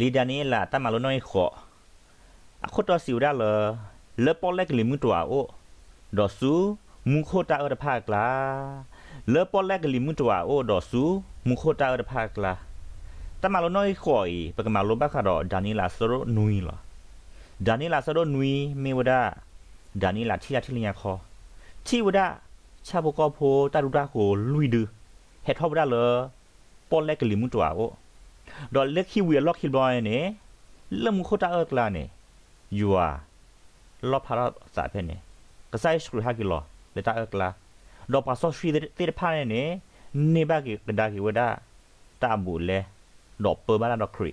လီဒနီလာတမလိုနိုခေါ်အခုတော့စီရလာလေပေါ်လက်လီမှုတော်အိုဒေါ်ဆူမူခိုတာအရဖာကလာလေပေါ်လက်ကလီမှုတဝါအိုဒေါ်ဆူမူခိုတာအရဖာကလာတမလိုနိုခေါ်ဤပကမလိုဘခါတော့ဒါနီလာဆိုရိုနွီလာဒါနီလာဆိုရိုနွီမေဝဒဒါနီလာချီရထလျာခေါ်ချီဝဒချဘကောဖိုတာရူတာကိုလူီဒဟက်ထောဘဒါလပေါ်လက်ကလီမှုတ ဝါအိုဒေါ်လက်ခီဝီလော့ခီဘိုင်းနေလမ်ခိုတာအကလာနေယူအာလောဖာရစာဖဲနေကဆိုင်စကရဟာကီလောလေတာအကလာဒေါ်ပါဆောရှိတဲ့ဖာနေနေနေဘကီကဒါကီဝဒါတာဘူလေဒေါ်ပဘာလာဒေါ်ခရီ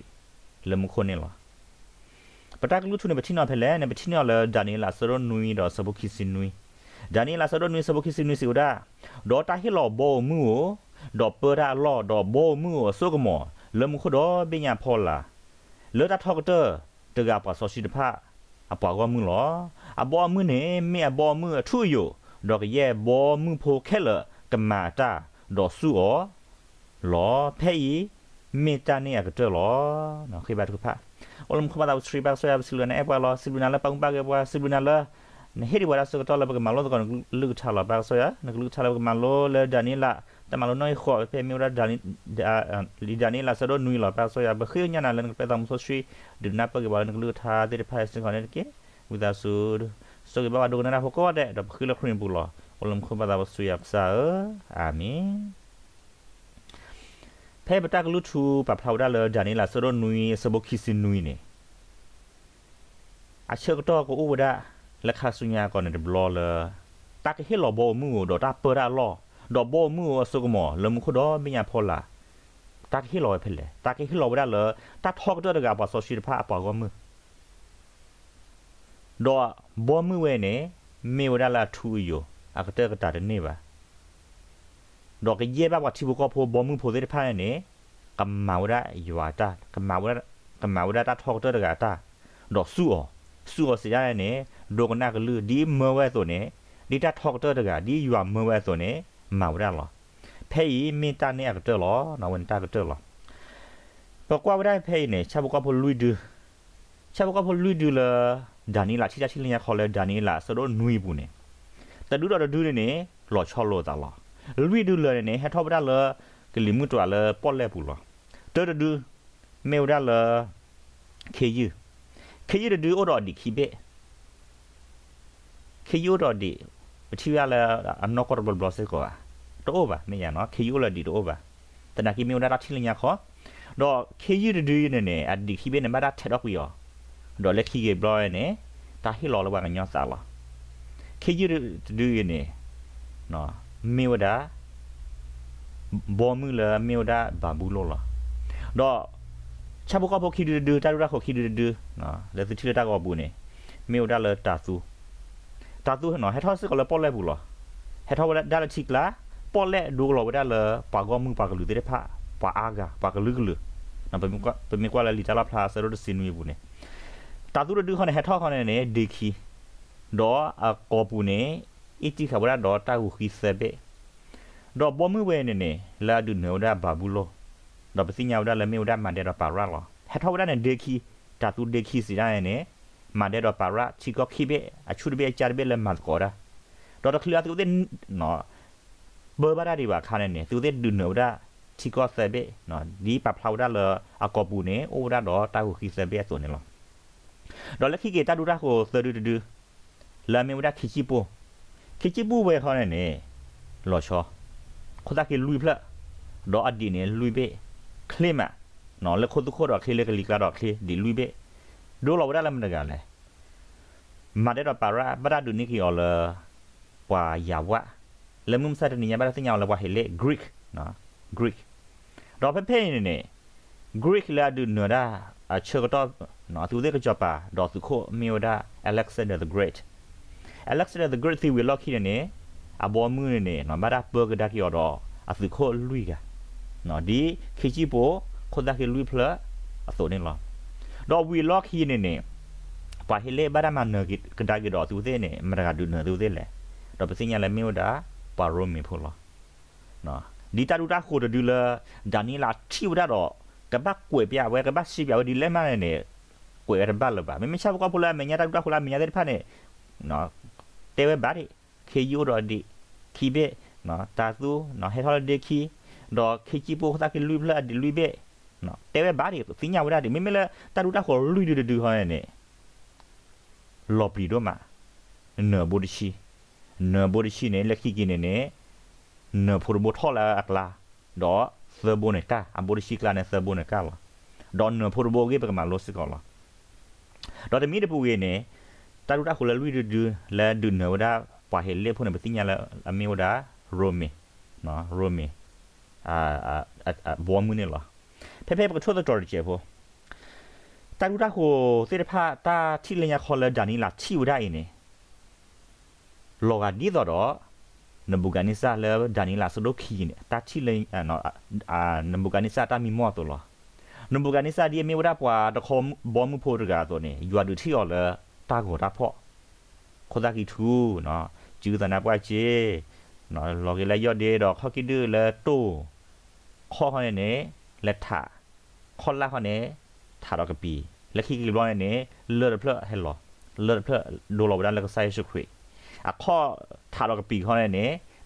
လမခုနေလောပတကလူထုနေပချင်းနော်ဖဲလဲနေပချင်းနော်လေဒါနီလာဆရိုနွီဒေါ်ဆဘုခီစင်နွီဒါနီလာဆရိုနွီဆဘုခီစင်နွီစီဝဒါဒေါ်တာဟီလောဘောမူဒေါ်ပရာလောဒေါ်ဘောမူဆုကမော လမခုတော့ပညာဖော်လာလောတာထောက်တော့တကပါဆောရှိတဖအပွားကမှုလောအပွားမှုနေမြေအပွားမှုအထူးယဒေါကရဲ့ဘောမှုဖိုခဲလကမာတာဒေါ်ဆူအောလောဖဲဤမေတာနေရကတလောနော်ခိဘတ်ကဖာအော်လမခမတာစရီဘတ်ဆိုရဘစလူနာအပွားလောစလူနာလပန်ပါကေပွားစလူနာလနဟေရီဝါရစကတော်လပကမလောတကလူထလာပါဆိုရနကလူထလာပကမလောလဒနီလာ malo noi kho pe miura dani li dani la sado nui la pa so ya ba khyo nyana lan pe tam so shri dina pa ge ba nang lu tha de pa sin kon ke wida su so ge ba do na ho ko de da khyo la khrin bu lo olum kho ba da ba su ya sa amen ဖဲပတကလူထူပပထောက်ဒါလဒါနီလာဆရနွီစဘခိစင်နွီနေအချက်တော့ကိုဥဝဒလက်ခဆုညာကောနေဘလောလတကဟီလောဘောမူဒေါ်တာပရာလော ตามโซชีดินะปะกว่านึกลึกทาเดพายสิก่อนนี่เกวิดาสูสกบาดูนะพวกก็ได้ดับคือละคริมบุลอลมคุบาดาวสุยับซาอามีเพบตักลุทูปะพาวดาเลดานี่ละสโรนุยสบคิสินุยนี่อาเชกตอก็อูดาละคาสุญญาก่อนเดบลอเลตักเฮลอบมูดอตาเปราลอดอบมูสกมอลมคุดอมิญาพอลาตักเฮลอเพลตักเฮลอบดาเลตักทอกตอดกาปะโซชิรพาปะก็มือดอบ่มือเวเนเมวดาลาทูอยู่အကတဲ့ကတာတဲ့ နေပါတော့ကရေဘဝတိဘကဖိုဘမှုဖိုတဲ့ဖာနေကမ္မဝရယွာတာကမ္မဝရကမ္မဝရတာထောက်တဲ့ကတာတော့ဆူအောဆူအောစရနေဒိုကနာကလူဒီမဝဲဆိုနေဒီတာထောက်တဲ့ကဒီယွာမဝဲဆိုနေမဝရလောဖဲဤမီတာနေကတဲ့လောနဝန်တာကတဲ့လောပကွာဝရဖဲနေချဘကဖိုလူဒူချဘကဖိုလူဒူလာဒါနီလာချီချီလင်းရခေါ်လဲဒါနီလာဆိုတော့နွီဘူးနေတဒူတော်ဒူနေလော်ချောလို့တာလားလူဒူလဲနေဟထောပဒါလကလီမှုတော်လပေါ်လဲပူလားတဒူမေဝဒါလခေယူခေယူဒူအော်ဒီခိဘေခေယူတော်ဒီ ပတိရလာအနောကောဘလဘလစကောတော့ဘာမေရနော်ခေယူလာဒီတော့ဘာတနာကိမေဝဒါတိလညာခေါ်တော့ခေယူဒူနေနေအဒီခိဘေနေမဒါထက်တော့ကွီရောတော့လက်ခိကေဘလောနေတာဟီလောလဘာညောစာလားခေကြီးဒူရနေနော်မေဝဒာဘောမူလာမေဝဒာဘာဘူးလောလာတော့ချဘကဘခိဒူဒူတာရခခိဒူဒူနော်လက်တိတာကောဘူးနေမေဝဒာလတာ ตาตู้หนอเฮทอซึกก็เลยป้อแลบุหรอเฮทอดาลชิกละป้อแลดูหรอว่าได้เลยปากอมึงปากกลือได้ผ้าปากอากาปากลึกลือนะเป็นก็เป็นกว่าลีตาลาพลาสรดซินวีบุเนี่ยตาตู้ดูคนเฮทอคนเนี่ยดีคีดออะกอปูเนี่ยอีจิขบราดอตาหูคีเซเบดอบ่มือเวเนี่ยเนี่ยลาดูเนวดาบาบุโลดอปสิญาวดาละเมวดามันเดดอปาราหรอเฮทอดาเนี่ยดีคีตาตู้ดีคีสิได้เนี่ย มาเดดอปาราชิกอคิเบอะชุดเบจาร์เบละมาสกอราดอตคลียาตูเดนอเบอร์บาดาดีว่าคาเนเนตูเดดุเนวดาชิกอเซเบเนาะดีปะพลาวดาเลอากอปูเนโอดาดอตาหูခိเซเบตัวเนลอดอละคิเกตาดูดาโคเซดูดู လာမေဝဒခိချိပိုခိချိပူဝဲခေါ်နေနေလော်ချောခဒကေလူဖလာဒေါ်အဒီနေလူဘေခလိမနော်လေခုဒခိုတော့ခလေကလီကတော့ခလေဒီလူဘေဒိုလောဝဒလာမနကလေမာတဲ့တော့ပါရာဘဒဒုနိကီအော်လပွာယာဝလေမုံစတ်နေညဘာတညာလဘဟေလေ Greek နော် Greek တော့ဖေဖေနေနေ Greek လာဒုနရာအချေကတော့နော်သူတဲ့ကကြပါတော့သူခိုမီယိုဒါ Alexander the Great Alexander the Great ဝီလော့ခီနေအဘောမှုနေနော်မရာဘဂဒါကီယောတော့အစုခိုလူကနော်ဒီခိချိပိုခိုဒါကီလူဖလာအစုနေလော တော့ဝီလော့ခီနေနေပါဟိလေဘာဒမနဂိကဒါကီတော့သူသေးနေမရာဒူနသူသေးလေတော့ပစညာလေမြို့တာပါရိုမီဖိုလောနော်ဒီတာဒူတာခိုဒူလာဒါနီလာချီဝဒါတော့ကဘကွေပြဝဲကဘရှိပြဝဒီလဲမနေကွေရဘလဘာမမချဘကပလာမညာတာကပလာမညာတဲ့ဖာနေနော်တေဝဲဘာဒီခေယူရဒီခိဘေနော်တာသူနော်ဟဲဟော်ဒီခီတော့ခေချီပိုခတာကလူဘလာဒီလူဘေ နော်တေဝဲဘာဒီစညာဝဒါဒီမမလဲတာရူတာခေါ်လူဒီဒီဟောနေလော်ပရီဒိုမာနော်ဘူဒီရှိနော်ဘူဒီရှိနေလက်ခိကိနေနေနော်ဖိုဘိုထောလာအကလာတော့ Verboneka Ambodishikla ne Verboneka la don no purbo ge pa ma lo sikol la do de mi de pu ge ne ta ru da ko la lu de du la du no da pa he le phu ne pa tinya la a mi da rome no rome a a a bo mu ne la pe pe pa cho da tor je po ta ru da ko se de pha ta thi le nya kho la da ni la chi u da ne lo ga di do do နဘူဂနီဆာလေဒါနီလာဆိုဒိုခီနေတာချီလေနော်အာနဘူဂနီဆာတာမီမောတော်လောနဘူဂနီဆာဒီမီဝဒပွားတခုံဘောမှုဖို့တကာဆိုနေယူအဒူတီော်လေတာကိုတာဖော့ခိုဒါကီထူနော်ကျူဒနာပွားချေနော်လော်ကလေးရော့ဒေတော့ခေါကီဒူလေတိုခေါ်ခနေလက်ထ คอนละคนเนถารอกะปีและขี้กิบลอยเนเลือดเพลเฮลอเลือดเพลดูเราด้านแล้วก็ใส่ชุกคุยอ่ะข้อถารอกะปีข้อเน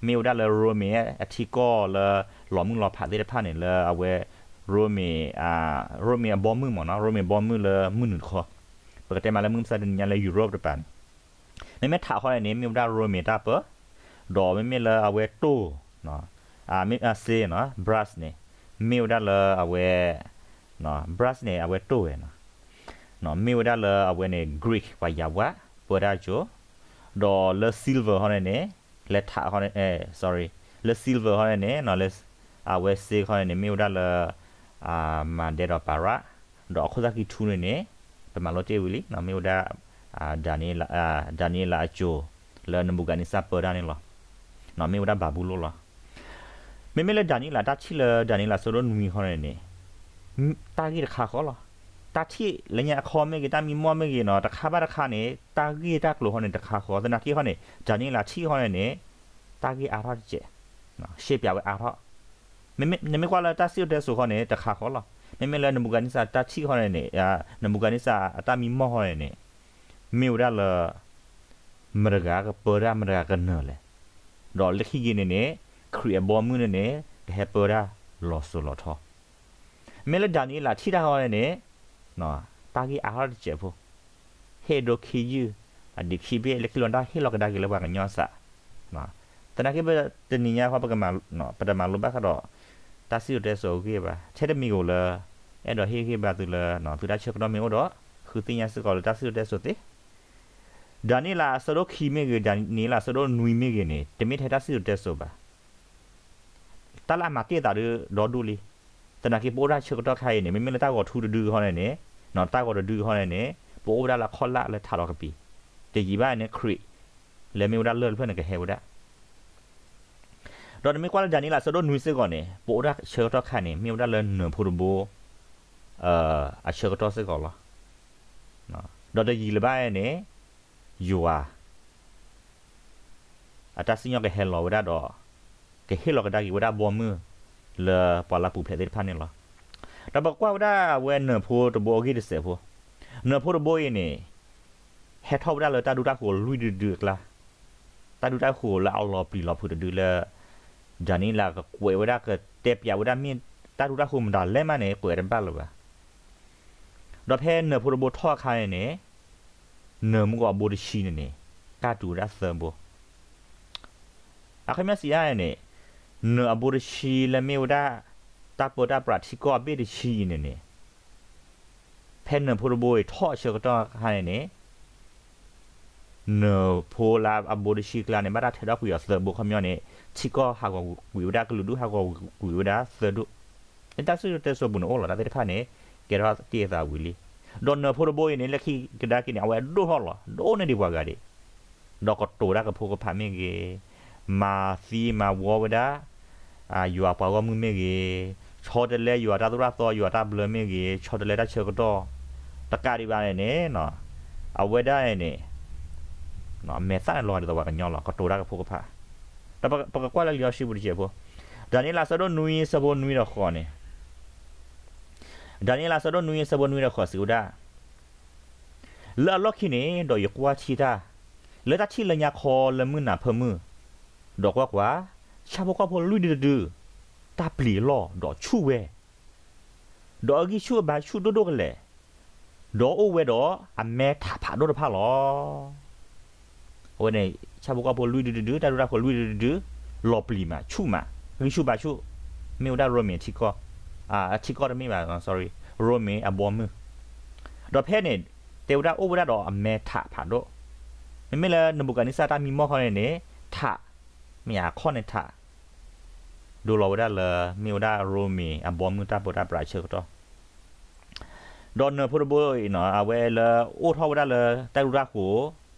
เมลด้านแล้วรัวเมียอธิก็ละหลอมมึงรอผ่าได้ผ่าเนี่ยละเอาเวรัวเมียอ่ารัวเมียบอมมือหมอนะรัวเมียบอมมือละมือหนึ่งข้อปกติมาแล้วมึงสะดุดยันเลยยุโรปหรือเปล่าในแม่ถาข้อเนเมลด้านรัวเมียด้าเปอดอไม่เมลเอาเวตู้เนาะอ่าเมอาเซเนาะบรัสเนี่ยเมลด้านละเอาเว နော် brush နဲ့အဝဲတိုးရနော်နော်မေဝဒါလအဝဲနဲ့ greek ဝါယဝပေါ်ဒါဂျိုဒေါ်လ silver ဟောနဲ့နဲ့လက်ထဟောနဲ့အဲ sorry လ silver ဟောနဲ့နဲ့နော်လက်အဝဲစေဟောနဲ့မေဝဒါလအာမန်ဒေရပါရာဒေါ်ခိုဇာကီထူနဲ့နဲ့ပမာလို့တေဝီလီနော်မေဝဒါအာဒါနီလာအာဒါနီလာအချိုလနမူဂနီစာပေါ်ဒါနီလောနော်မေဝဒါဘာဘူးလောမေမေလဒါနီလာတာချီလဒါနီလာဆိုတော့နူမီဟောနဲ့နဲ့ တာကြီးတခါခေါ်လောတာချီလညာခေါ်မေကတာမီမောမေကနော်တခါပါတခါနေတာကြီးတက်လို့ဟော နေတခါခေါ်တဲ့နာကြီးဟောနေဂျာနီလာချီဟောနေနေတာကြီးအားရကျနော်ရှေ့ပြဝဲအားရမေမေနမေကွာလာတာစီတဲ့ဆိုဟောနေတခါခေါ်လောမေမေလည်းနမူကန်နိစာတာချီဟောနေနေအာနမူကန်နိစာအတာမီမောဟောနေနေမေဝရလမရဂါကပရာမရဂါကနော်လေဒေါ်လက်ခိနေနေခရီဘောမှုနေနေဟေပရာလောဆူလောထောမေလဒါနီလာချီတာဟောနေနေနော်တာကြီးအားရကျဖို့ဟေဒိုခီယူအဒီခီဘေလက်ခီလွန်ဒါဟေလောကဒါကလေးဘာကညောစာနော်တနကေဘတနီညာဟောပကမနော်ပဒမလိုဘကတော့တာစီတဲ့ဆိုကေပါချက်တမီကိုလာအဲ့တော့ဟေခေဘာသူလာနော်သူတာချက်ကတော့မျိုးတော့ခူတင်ရစကောတာစီတဲ့ဆိုတဲ့ဒါနီလာစတော့ခီမေကဒါနီလာစတော့နွီမေကနေတမီထတာစီတဲ့ဆိုပါတလာမတေတာရဒူလီ တနကိပိုရာချေကတော့ခိုင်နေမင်းမတာကောထူတူဟောနေနေနော်တာကောတူဟောနေနေပိုအိုဒါလာခေါ်လာလဲထာတော့ကပီတေကြီးပါနေခရစ်လဲမေဒါလဲဖက်နေကဟဲဝဒါတော့မင်းကွာလာဂျာနီလာဆိုတော့နွေစစ်ကောနေပိုအိုဒါချေကတော့ခိုင်နေမေဒါလဲနဖူဘူအာအချေကတော့စစ်ကောလားနော်တော့တေကြီးလပါနေယူဝါအတဆင်းရကဟဲလောဝဒါတော့ကဟဲလောကဒါကြီးဝဒါဘောမူး လေပလာပူဖလက်တဲ့ဖာနေလားတော့ဘကွာဝဒါဝဲနဖိုးတဘောကြီးတဲ့စေဖိုးနဖိုးတဘောရင်နေဟက်ထောက်ဒါလေတာဒူတာကိုလူဒူဒူကလာတာဒူတာကိုလာအော်လောပလီလောဖူဒူလေဂျာနီလာကကွေဝဒါကတက်ပြဝဒါမင်းတာဒူတာကိုမဒါလဲမနေကွေရမ်ပါလောပါတော့ဖဲနဖိုးတဘောထောက်ခိုင်းနေနမှုကဘောဒရှိနေနေကာတူရာသံဘောအခမစီရနေ နအဘောဒရှိလမေဝဒါတာပိုတာပရတိကောဘေဒရှိနေနေဖဲနဖိုးဘိုထော့ချကတော့ခိုင်းနေနော်ဖိုလာအဘူဒရှိကလာနေမရထတော့ကွေစဘခမျောနေချီကောဟာကောဝီဒါကလူဒူဟာကောဝီဒါသဒုအတဆူတဲဆိုဘူးနော်လာတဲ့ဖာနေကေရာတီသာဝီလီဒွန်နဖိုဘိုနေလက်ခိကဒါကိနေအဝဲဒိုဟောလာဒိုနေဒီဘွားကဒီဒေါကတိုရာကဖိုကဖာမင်းကေမာစီမာဝဝဒါ အာယူအပါဝမှုမင်းကေချောတလဲယူတာသူရသောယူတာဘလမင်းကေချောတလဲတာချေကတော့တကားဒီပါနေနော်အဝဲဒါနေနော်မေဆာလော်တော့ကညောလောကတိုရာကဖိုကဖာတပပကကွာလာရရှိဘူးကြည့်ဖို့ဒါနီလာစတော့နူးရင်စဘောနူးရခေါ်နေဒဒါနီလာဆိုတော့နူရစဘနူရခေါ်စီဦးဒါလာလော့ခိနေတော့ယကွာချီတာလေတာချီလညာခေါ်လမှုနာဖမှုတော့ကွာကွာ ရှာဘကဖော်လူဒီဒူတာပလီလောဒေါ်ချူဝဲဒေါ်ဂီချူဘာချူဒိုဒိုကလေဒေါ်အိုဝဲဒေါ်အမဲထာဖာဒေါ်ဖာလောဟိုနေရှာဘကဖော်လူဒီဒူတာဒူရာဖော်လူဒီဒူလောပလီမာချူမာဂီချူဘာချူမေဒါရိုမီတီကောအာတီကောရမီပါ sorry ရိုမီအဘောမဒေါ်ဖဲနေတေဝဒါအိုဝဒါဒေါ်အမဲထာဖာဒေါ်မမေလာနဘုကနိစာတာမီမောဟောနေနေထမြာခောနေထ ดูเราได้เลยมิวได้รูมีอับบอมมือตาปวดาปลายเชือกต่อดอนเนอร์พูดบ่อยเนาะเอาไว้เลยโอ้ท่อได้เลยแต่ดูรักหัว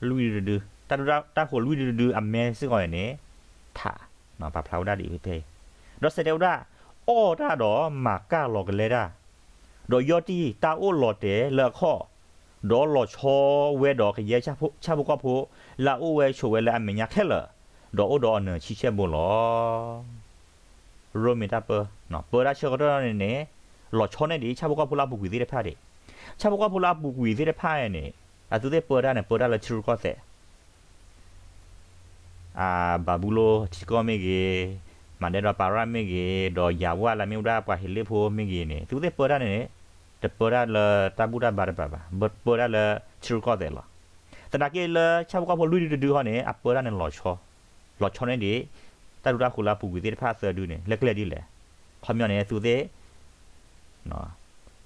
ลุยดื้อแต่ดูรักตาหัวลุยดื้ออเมซึ่งก่อนนี้ถ่าเนาะปลาเพลาได้ดีพี่เพย์ดอเสด็จได้โอ้ได้ดอหมากก้าหลอกกันเลยได้ดอยอตีตาโอ้หลอดเตะเลอะข้อดอหลอดชอเวดอกเยชาพุชาบุกอพูลาโอเวชเวลาอเมญาแค่ละดอโอดอเนอชิเชบุหลอ ရိုမီတာပနော်ပေါ်ရာချေကတော့နေနေလောချောနေဒီချဘကပူလာဘူကွီဒီရဖာဒီချဘကပူလာဘူကွီဒီရဖာရဲ့နေအတူတဲ့ပေါ်ရာနဲ့ပေါ်ရာလချူကောတဲ့အာဘာဘူးလိုချီကောမေကြီးမန်ဒေတော့ပါရာမေကြီးတော့ယာဝလာမြူဒါပွားဟီလီဖိုမေကြီးနေသူတဲ့ပေါ်ရာနဲ့တပေါ်ရာလတဘူဒါဘာဘာဘာပေါ်ရာလချူကောတဲ့လားတနာကေလချဘကပူလူဒီဒူဟောနေအပေါ်ရာနဲ့လောချောလောချောနေဒီตาดูราคุลาปูกุติภาเสือดูเนี่ยเล็กๆดิแหละคอมยอนเนี่ยสุเตเนาะชื่อก็แต่ป่าเยดอเลตาบูดาบาตาบูดาปราดป่าเยปอลมาโลตาสิเตสุเ တတူတာခုလာပူကွေသေးတဖဆဒူနေလက်ကလက်ဒီလေခမျောနေသူသေးနော်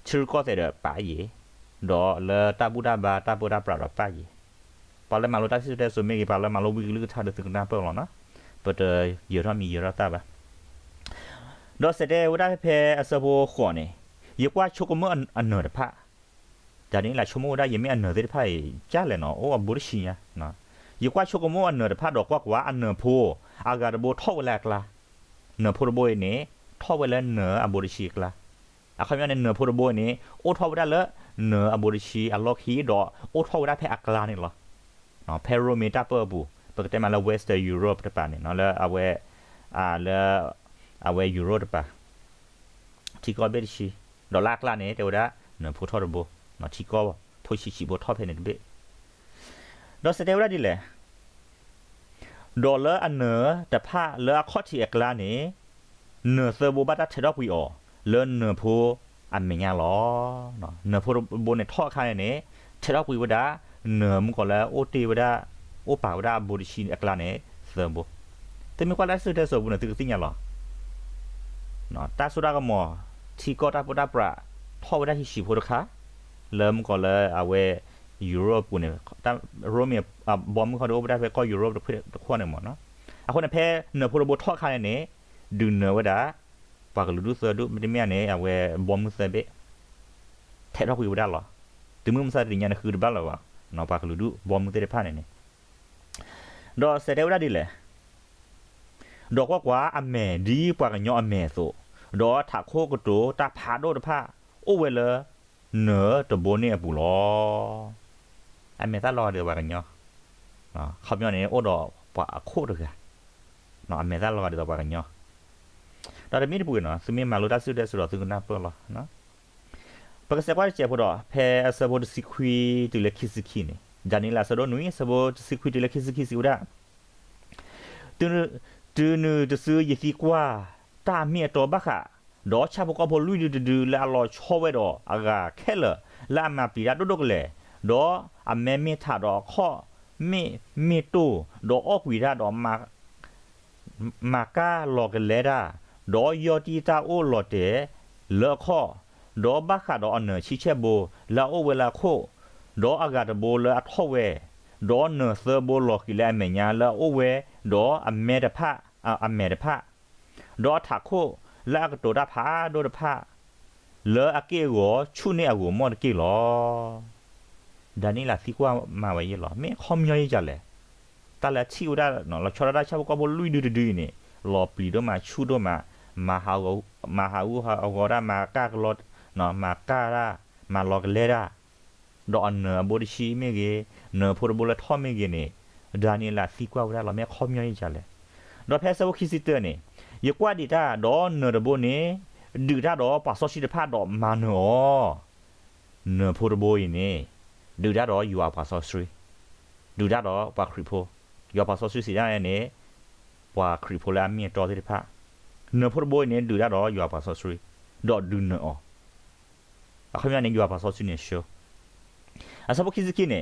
ချီကောတဲ့ပါရီတော့လေတဘူတာဘာတဘူတာပရာတော့ပါရီပါလမလိုတာစစ်တဲ့ဆိုမေကပါလမလိုဝီကလူထားတဲ့သူကနာပေါ်လောနော်ပတ်ရေရမီရေရတာပါတော့စတဲ့ဝဒဖဲအစဘိုခွန်နေရေကွာချုကမအနော်တဖဒါနေလာချုမဝဒရေမအနော်တဲ့ဖကြားလဲနော်အိုးအဘူရှင်ရနော် ยกว่าชกมอันเนอร์พะดอกว่าว่าอันเนอร์โพอาการโบท่อเวลากละเนื้อพูดโบยนี่ท่อเวลาเนื้ออบุริชีกละอาคำว่าเนื้อพูดโบยนี่โอท่อเวลาละเนื้ออบุริชีอลอกฮีดอโอท่อเวลาเพอักลานี่หรอเนาะเพโรเมตาเปอร์บูปกติมาละเวสเตอร์ยุโรปตะปานี่เนาะแล้วเอาไว้อ่าแล้วเอาไว้ยุโรปตะปาที่ก็เบดิชีดอลลาร์กลานี่เดี๋ยวได้เนื้อพูดท่อโบเนาะที่ก็ทชิชิโบท่อเพนี่เบ ดอสเตลได้ดิแหละดอลเลอร์อันเนอแต่ผ้าเลอข้อที่เอกลานี่เนื้อเซอร์บูบัตเทดอกวีออเลอเนื้อพูอันไม่งาล้อเนาะเนื้อพูบนในท่อคายนี่เทดอกวีวดาเนื้อมันก็แล้วโอตีวดาโอป่าวดาบูริชินเอกลานี่เซอร์บูแต่มีความได้ซื้อได้สบุนตึกสิ่งอย่างหรอเนาะตาสุดาก็มอที่ก็ตาปุดาปราท่อวดาที่ชิพูดค่ะเริ่มก็เลยเอาไว้ยุโรปกูเนี่ยแต่โรเมียอ่าบอมเขาดูไม่ได้ไปก็ยุโรปเพื่อขั้วหนึ่งหมดเนาะอ่ะคนนั้นแพ้เนื้อพลบทอดคายเนี่ยดึงเนื้อไว้ ได้ปากลูดูเสือดูไม่ได้เมียเนี่ยเอาไว้บอมเสือเบะแท้เราคุยไม่ได้หรอถึงมึงมันใส่ดิ่งยันคือบ้าหรอวะเนาะปากลูดูบอมมึงได้ผ่านเนี่ยดอกเสด็จได้ดิเลยดอกว่ากว่าอเมดีกว่ากันยออเมโซดอกถักโคกตัวตาผาโดดผ้าโอเวเลเนื้อตั အမေသာလော်တယ်ဘာကညောနော်ခပ်ညောနေအိုတော့ပါအခုတကနော်အမေသာလော်တယ်ဘာကညောဒါရမီပူနော်စမင်းမလိုတာဆုတဲ့ဆိုတော့သူကနာပေါ်လောနော်ပကစကွာချေဖို့တော့ဖဲအစဘောစီခွီတူလက်ခိစခိနေဂျာနီလာဆိုတော့နွေစဘောစီခွီတူလက်ခိစခိစီဦးဒါတူတူနူတဆူယစီကွာတာမီတော့ဘခါဒေါ်ချဘကဘလူဒူဒူလာလောချောဝဲတော့အဂါခဲလလာမပီရဒုဒုကလေ ဒေါ်အမဲမေထတော့ခော့မေမေတူဒေါ်အကွီရတော့မာမာကာလောကလေရာဒေါ်ယောတီတာအိုလော်တေလော်ခော့ဒေါ်ဘခါဒေါ်အနချိချက်ဘူလာအိုဝဲလာခို့ဒေါ်အဂါတဘူလာအထောဝဲဒေါ်နဆဘူလော်ကီလာမေညာလာအိုဝဲဒေါ်အမေတဖအမေတဖဒေါ်ထခို့လာကတိုဒဖာဒေါ်ဖာလောအကေကိုချုနေအကိုမော်ကေလော ဒါနီလာစီကွာမာဝဲရလောမေခ ோம் ရရကြလဲတလာချီဦးဒါနော်လချောရဒါချဘကဘလူဒူဒူနေလောပလီဒမချူဒမမာဟာဝမာဟာဝဟာအောဂရာမာကာကလော့နော်မာကာရာမာလောကလေရာဒေါ်နဘိုဒီရှိမေကြီးနဖိုဘလထောမေကြီးနေဒါနီလာစီကွာဦးဒါလောမေခ ோம் ရရကြလဲဒေါ်ဖဲဆဝခိစီတနေယကွာဒီတာဒေါ်နရဘိုနေ ดูดาดอปาซอชิตพาดอมาเนอเนอโพดโบยนี่ดูดาดออยู่อาปาซอสรีดูดาดอปาคริโพอยู่อาปาซอสรีสิได้เนี่ยปาคริโพลามีตอติพาเนอโพดโบยนี่ လူဒါတော့ you are person 3လူဒါတော့ဘာခရီဖို you are person 3စီရရနေဘာခရီဖိုလာမီတော်တဲ့ဖာနော်ဖို့ဘိုးနေလူဒါတော့ you are person 3တော့ဒူနော်အခုမြန်နေ you are person 3နေရှိုးအစဘခိဇကိနေ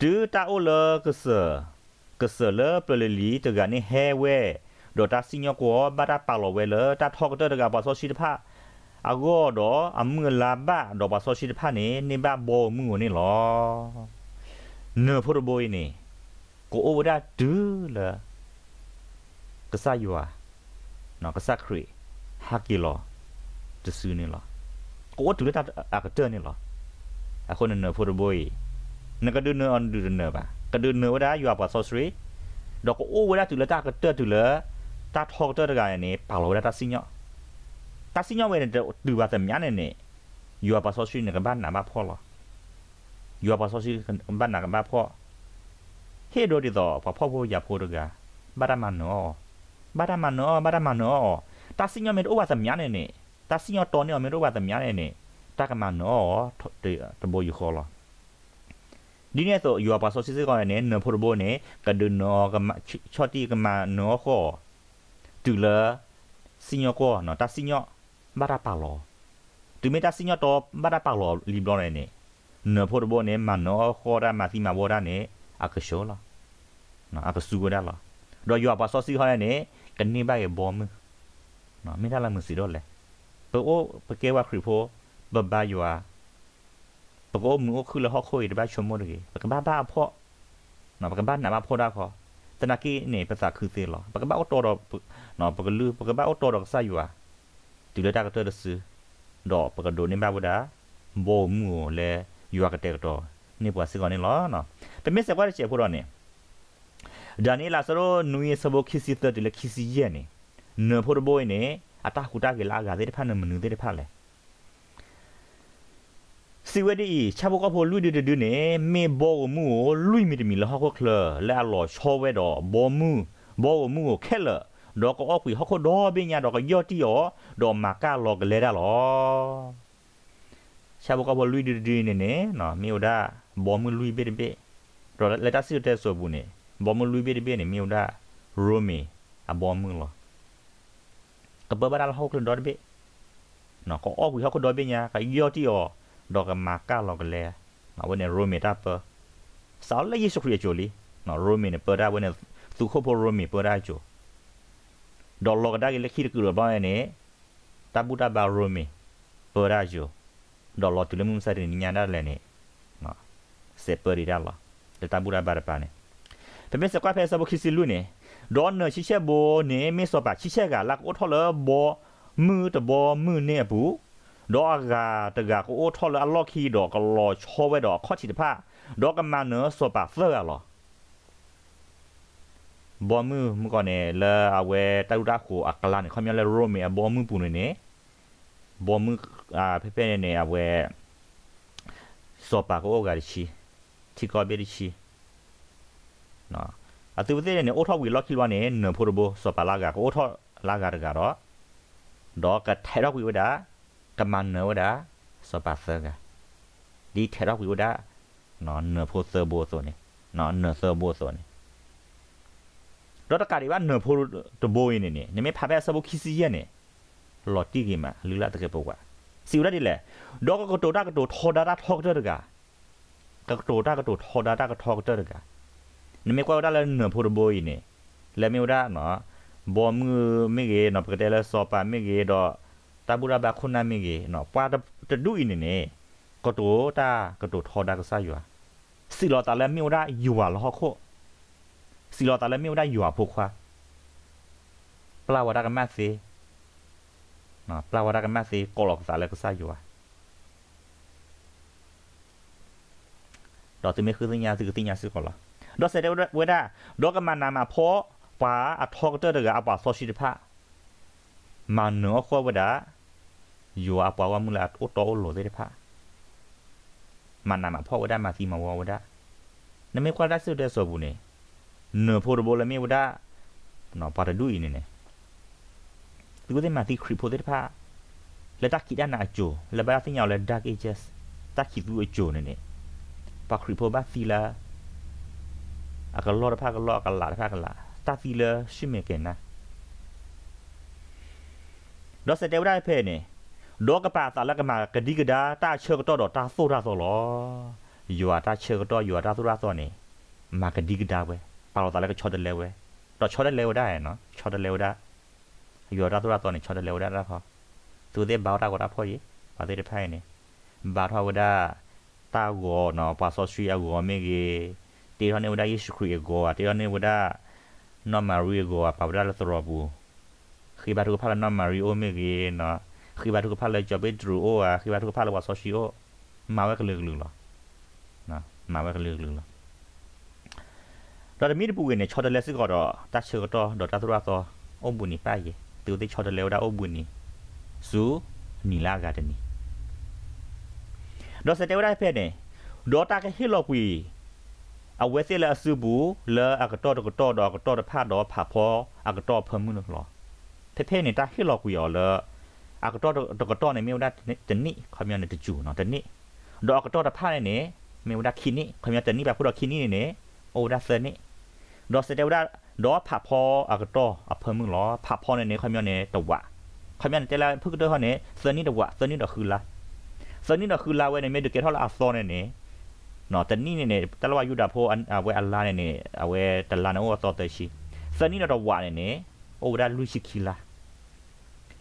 တူတာအိုလကဆကဆလပလလီတကနေဟဲဝဲဒေါ်တာစညောကောဘာတာပါလောဝဲလတာထောက်တဲ့တကဘာဆိုရှိတဖာ အကောတော့အမငလာဘတော့ပါဆိုရှိတဖာနေနေဘဘောမှုကိုနေလောနော်ဖို့ဘိုးနေကိုအိုဝဒဒူးလာကဆာယွာနော်ကဆာခရီဟာကီလောတဆူနေလောကိုတူလက်အကတနေလောအခုနော်ဖို့ဘိုးနကဒူနော်အန်ဒူနော်ပါကဒူနော်ဝဒယွာပါဆိုစရီတော့ကိုအိုဝဒတူလက်ကတတူလက်တာထောက်တတကရနေပါလောဒတာစညော့ တာစညဝဲတဲ့တူပါတဲ့မြန်နေနေ you are paso shi nga ban na ma pho lo you are paso shi ban na ma pho he do di do pa pho bo ya pho do ga ba da ma no ba da ma no ba da ma no ta si nyo me do wa sa mya ne ne ta si nyo to ne me do wa sa mya ne ne ta ka ma no de de bo yu kho lo ဒီနေ့ဆို you are paso shi se ko ne ne pho do bo ne ka do no ka ma choti ka ma no kho tu la si nyo ko no ta si nyo ะบาดามันเนาะบาดามันเนาะตาซิญอเมโอว่าแต่มยาเนี่ยตาซิญอตอเนี่ยเมโอว่าแต่มยาเนี่ยตากะมันเนาะตตะโบอยู่คอหรอဒီနေ့ဆိုယူပါဆိုစစ်စစ်ကောနေနဖို့ဘိုနေကဒနောကမချော့တီကမနောခောတူလာစညကောနော်တစညဘာတာပါလောတူမီတာစညတော့ဘာတာပါလောလီဘလောနေနေနဖို့ဘိုနေမနောခောရမတိမဘောရနေအကရှောလာနော်အကဆူကဒါလာတော့ယူပါဆိုစစ်ခေါ်နေကနေပါရဲ့ဘောမနော်မိထားလာမစီတော့လေပိုပကေဝခရီဖိုဘဘယူအာปกมือคือละฮอกคุยได้บ้าชมหมดเลยปกบ้าบ้าพ่อเนาะปกบ้าหนาบ้าพ่อได้พอแต่นักกี้เนี่ยภาษาคือเสียห တူလက်တာကတော်ဆူတော့ပကဒိုနေမဘူးဒါဘောမူလေယူရကတဲ့တော့နေပွားစီကောနေလောနော်တမစ်စကွာချေဖို့တော့နေဒါနီလာဆရိုနူယစဘခိစီတတလခိစီယနေနဖို့ဘိုးနေအတခုတကလာကတဲ့ဖာနမနူတဲ့ဖာလေစီဝဒီချဘကဖို့လူဒီဒီနေမေဘောမူလူမီတမီလဟောခလလဲအလောချောဝဲတော့ဘောမူဘောမူခဲလော พวกเราเนี่ยดานี่ลาสโรนุยสบคิสิเตอร์ดิลคิสิเยนี่เนอพวกโบยเนี่ยအတခုတာကလာကတဲ့ဖာနမနုတဲ့ဖာလေစီဝဒီချဘကဖိုလူဒီဒူနေမေဘောမူလူမီတမီလဟခခလလာလောချောဝဲတော့ဘောမူဘောမူခဲလဒေါကအောက်ပြီဟခဒေါ်ဘညာဒေါကယောတီယောဒေါ်မာကာလောကလေဒါလောချဘကဖိုလူဒီဒူနေနေနော်မေဒါဘောမူလူဘေဘေဒေါ်လက်တစီတဲ့ဆိုဘူးနေဘောမူလူဘေဘေနေမေဒါရိုမီအဘောမူလောကဘဘဒါလဟခလဒေါ်ဘေနော်ကအောက်ပြီဟခဒေါ်ဘညာကယောတီယောดอกมาก้าลอกแลมาวันนี้โรมิตาเปอสาวเลยยิสุครีโจลีเนาะโรมิเนี่ยเปิดได้วันนี้สุโคโพโรมิเปิ ดได้โจดอกลอกได้เลยคิดกูบ้านเนี่ยตาบูตาบาโรมิเปิดได้โจดอกลอตุเลมุมใส่ในญาณได้เลยเนี่ยเนาะเสพเปิดได้ละแต่ตาบูตาบาร์ปาเนี่ยแต่ไม่สกัดเพศสบุคิสิลุเนี่ยดอนเนชิเชโบเนี่ยไม่สบายชิเชกาลักโอทอเลโบมือตะโบมือเนี่ยบูดอกกาตะกาโอทอลอลอคีดอกกลอชอไว้ดอกข้อฉิดผ้าดอกกมาเนอสปาเซอร์หรอบอมือเมื่อก่อนเนี่ยเลอ ဘောမှုမကောနဲ့လာအဝဲတူတာကိုအကလန်ခမရလဲရိုမီအဘောမှုပူနေနေဘောမှုအာဖေဖေနေနေအဝဲစောပါကိုဂါရီချီတီကောဘီရီချီနော်အတူသေးနေအိုထောက်ဝီလော့ခီလောနေနဖိုရဘစောပါလာကကိုအိုထောက်လာကတကတော့တော့ကထဲတော့ဝီဝဒကမန်နောဒစောပါဆကဒီထဲတော့ဝီဝဒနော်နဖိုဆဘောဆိုနေနော်နဆဘောဆိုနေ တော့ကာရီဘာနဖိုးတဘိုးနေနေနမေဖာပဲဆဘခီစီရနေလော်တီကီမလူလာတကေပေါ့ကွာစီရဒီလေဒေါကကတိုတာကတိုထောဒါတာထောက်တရကကတိုတာကတိုထောဒါတာကထောက်တရကနမေကွာဒါလနဖိုးတဘိုးနေလေမေဝဒါနော်ဘောမူမေကေနော်ပကတဲလစောပါမေကေတော့တဘူရာဘခုနာမေကေနော်ပွာတဒူအင်းနေနေကတိုတာကတိုထောဒါကစားယူစီလော်တာလေမေဝဒါယူပါလောခော့ สิလော်တာလည်းမြို့ได้อยู่อะพวกควาปลาวดากันแม่สินะปลาวดากันแม่สิกหลอกสาเล้วก็ซ่าอยู่อะดอกจะไม่คือสัญญาซื้อสัญญาซื้อก่อนละดอกเสร็จได้เวด้าดอกกันมานามาเพราะป้าอัดทกเตอร์เดือดอาป่าโซชิติพะมาเหนือขั้วเวด้าอยู่อาป่าว่ามึงละอุตโตโหลได้พะมานามาเพราเวด้ามาซีมาวอเวด้านั่นไม่ควรได้ซื้อเดือสบุเนี่ย เนี่ยตัวได้มาที่คริโพเดพะ le ta ki da na jo le ba tin yaw le dark ages ta ki bu a jo ne ne pa kri po ba si la a ka lo da pa ka lo ka la da pa ka la ta si la shi me ke na do se de da pe ne do ka pa sa la ka ma ka di ka da ta che ka to do ta so da so lo yo ta che ka to yo ta so da so ne ma ka di ka da we pa lo sa la ka cho de le we တော့ချောတဲ့လေဝဒါရနော်ချောတဲ့လေဝဒါယောဒါတော့တော့နေချောတဲ့လေဝဒါရခေါသူတဲ့ဘောက်တာကတာဖို့ရပါတဲ့ဖိုင်နေဘာထဝဒါတာဂောနော်ပါဆော့စထရီအဂောမေကြီးတေရနေဝဒါယေရှုခရစ်ဂောတေရနေဝဒါနော်မာရီဂောပါဝဒါလသရဘူးခိဘာတုကဖလာနော်မာရီအိုမေကြီးနော်ခိဘာတုကဖလာဂျဘစ်ဒရူအိုခိဘာတုကဖလာဝါဆော့ရှိအိုမာဝဲကလေးကလူလောနော်မာဝဲကလေးကလူလော တော့မီပူဝင်နေချော်တလက်စစ်ကတော့တချေကတော့ဒေါ်တာသူရတော့အုံဘူးနီပါယေတူတိချော်တလဲဒါအုံဘူးနီဇူနီလာဂါတနီတော့စတဲ့ဝရဖဲနေဒေါ်တာကဟီလောကွီအဝဲစီလာဆူဘူးလာအကတော့ကတော့တော့ကတော့ဖာတော့ဖာဖောအကတော့ဖမှုနော်ဖဲဖဲနေတာဟီလောကွီရောလာအကတော့ကတော့နေမြေဒါတနိခမရနေတကျူနော်တနိဒေါ်ကတော့တဖာနေမြေဒါခိနိခမရတနိပါဖူတော့ခိနိနေ โอ้ดาเซอร์นี่ดอเซเดลดาดอผาบพออากตออเพิ่มมึงหรอผาบพอในนี้คอยมีใยตัววะคอยมีในต่ลาพึ่งด้วยเขาเนี้เซอร์นี่ตัววะเซอร์นี่ดอกคือละเซอร์นี่ดอกคือลาเว้ในเมดูเกตเท่าละอัซอใเนี้เนาะแต่นี่เนี่ยตะละวายูดาโพอันเอาไว้อัลลาเนนี้เอาไว้ต่ลานะโอตอเตชิเซอร์นี่ดอกวะในนี้โอ้ดาลุชิคิละ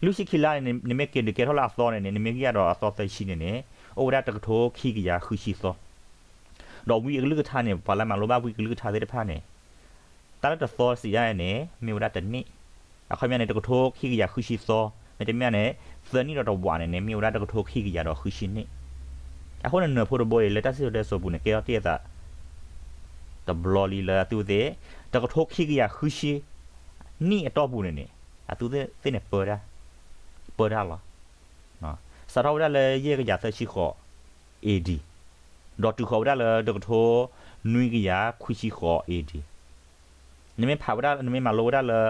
ลุชิคิล่ะในเมเกดูเกตเท่าละอัซอใเนี้ในเมเกียดอกอัซอเตชิในนี้โอ้ดาตะกโทคีกิยาคือชิโซ တော့ဝီကလူကထားနေပါလာမလိုပါဝီကလူကထားတဲ့ဖာနေတာတသောစီရနေမြေဝဒတနိအခမရနေတကထိုးခိကရခုရှိသောမတမနဲ့သနီတော့ဘွားနေမြေဝဒတကထိုးခိကရတော့ခုရှိနေအခုနနဖို့ဘိုးလက်တဆီတဲ့ဆိုဘူးနေကေတည့်တာတဘလလီလာသူတဲ့တကထိုးခိကရခုရှိနီအတော့ဘူးနေနေအသူတဲ့သိနေပေါ်တာပေါ်တာလားနော်စရောဒါလေရေကရသရှိခေါ် AD ดอตุเขาได้เลยดอกโทนุยกยาคุชิขอเอดีนี่ไม่ผ่าได้นี่ไม่มาโลได้เลย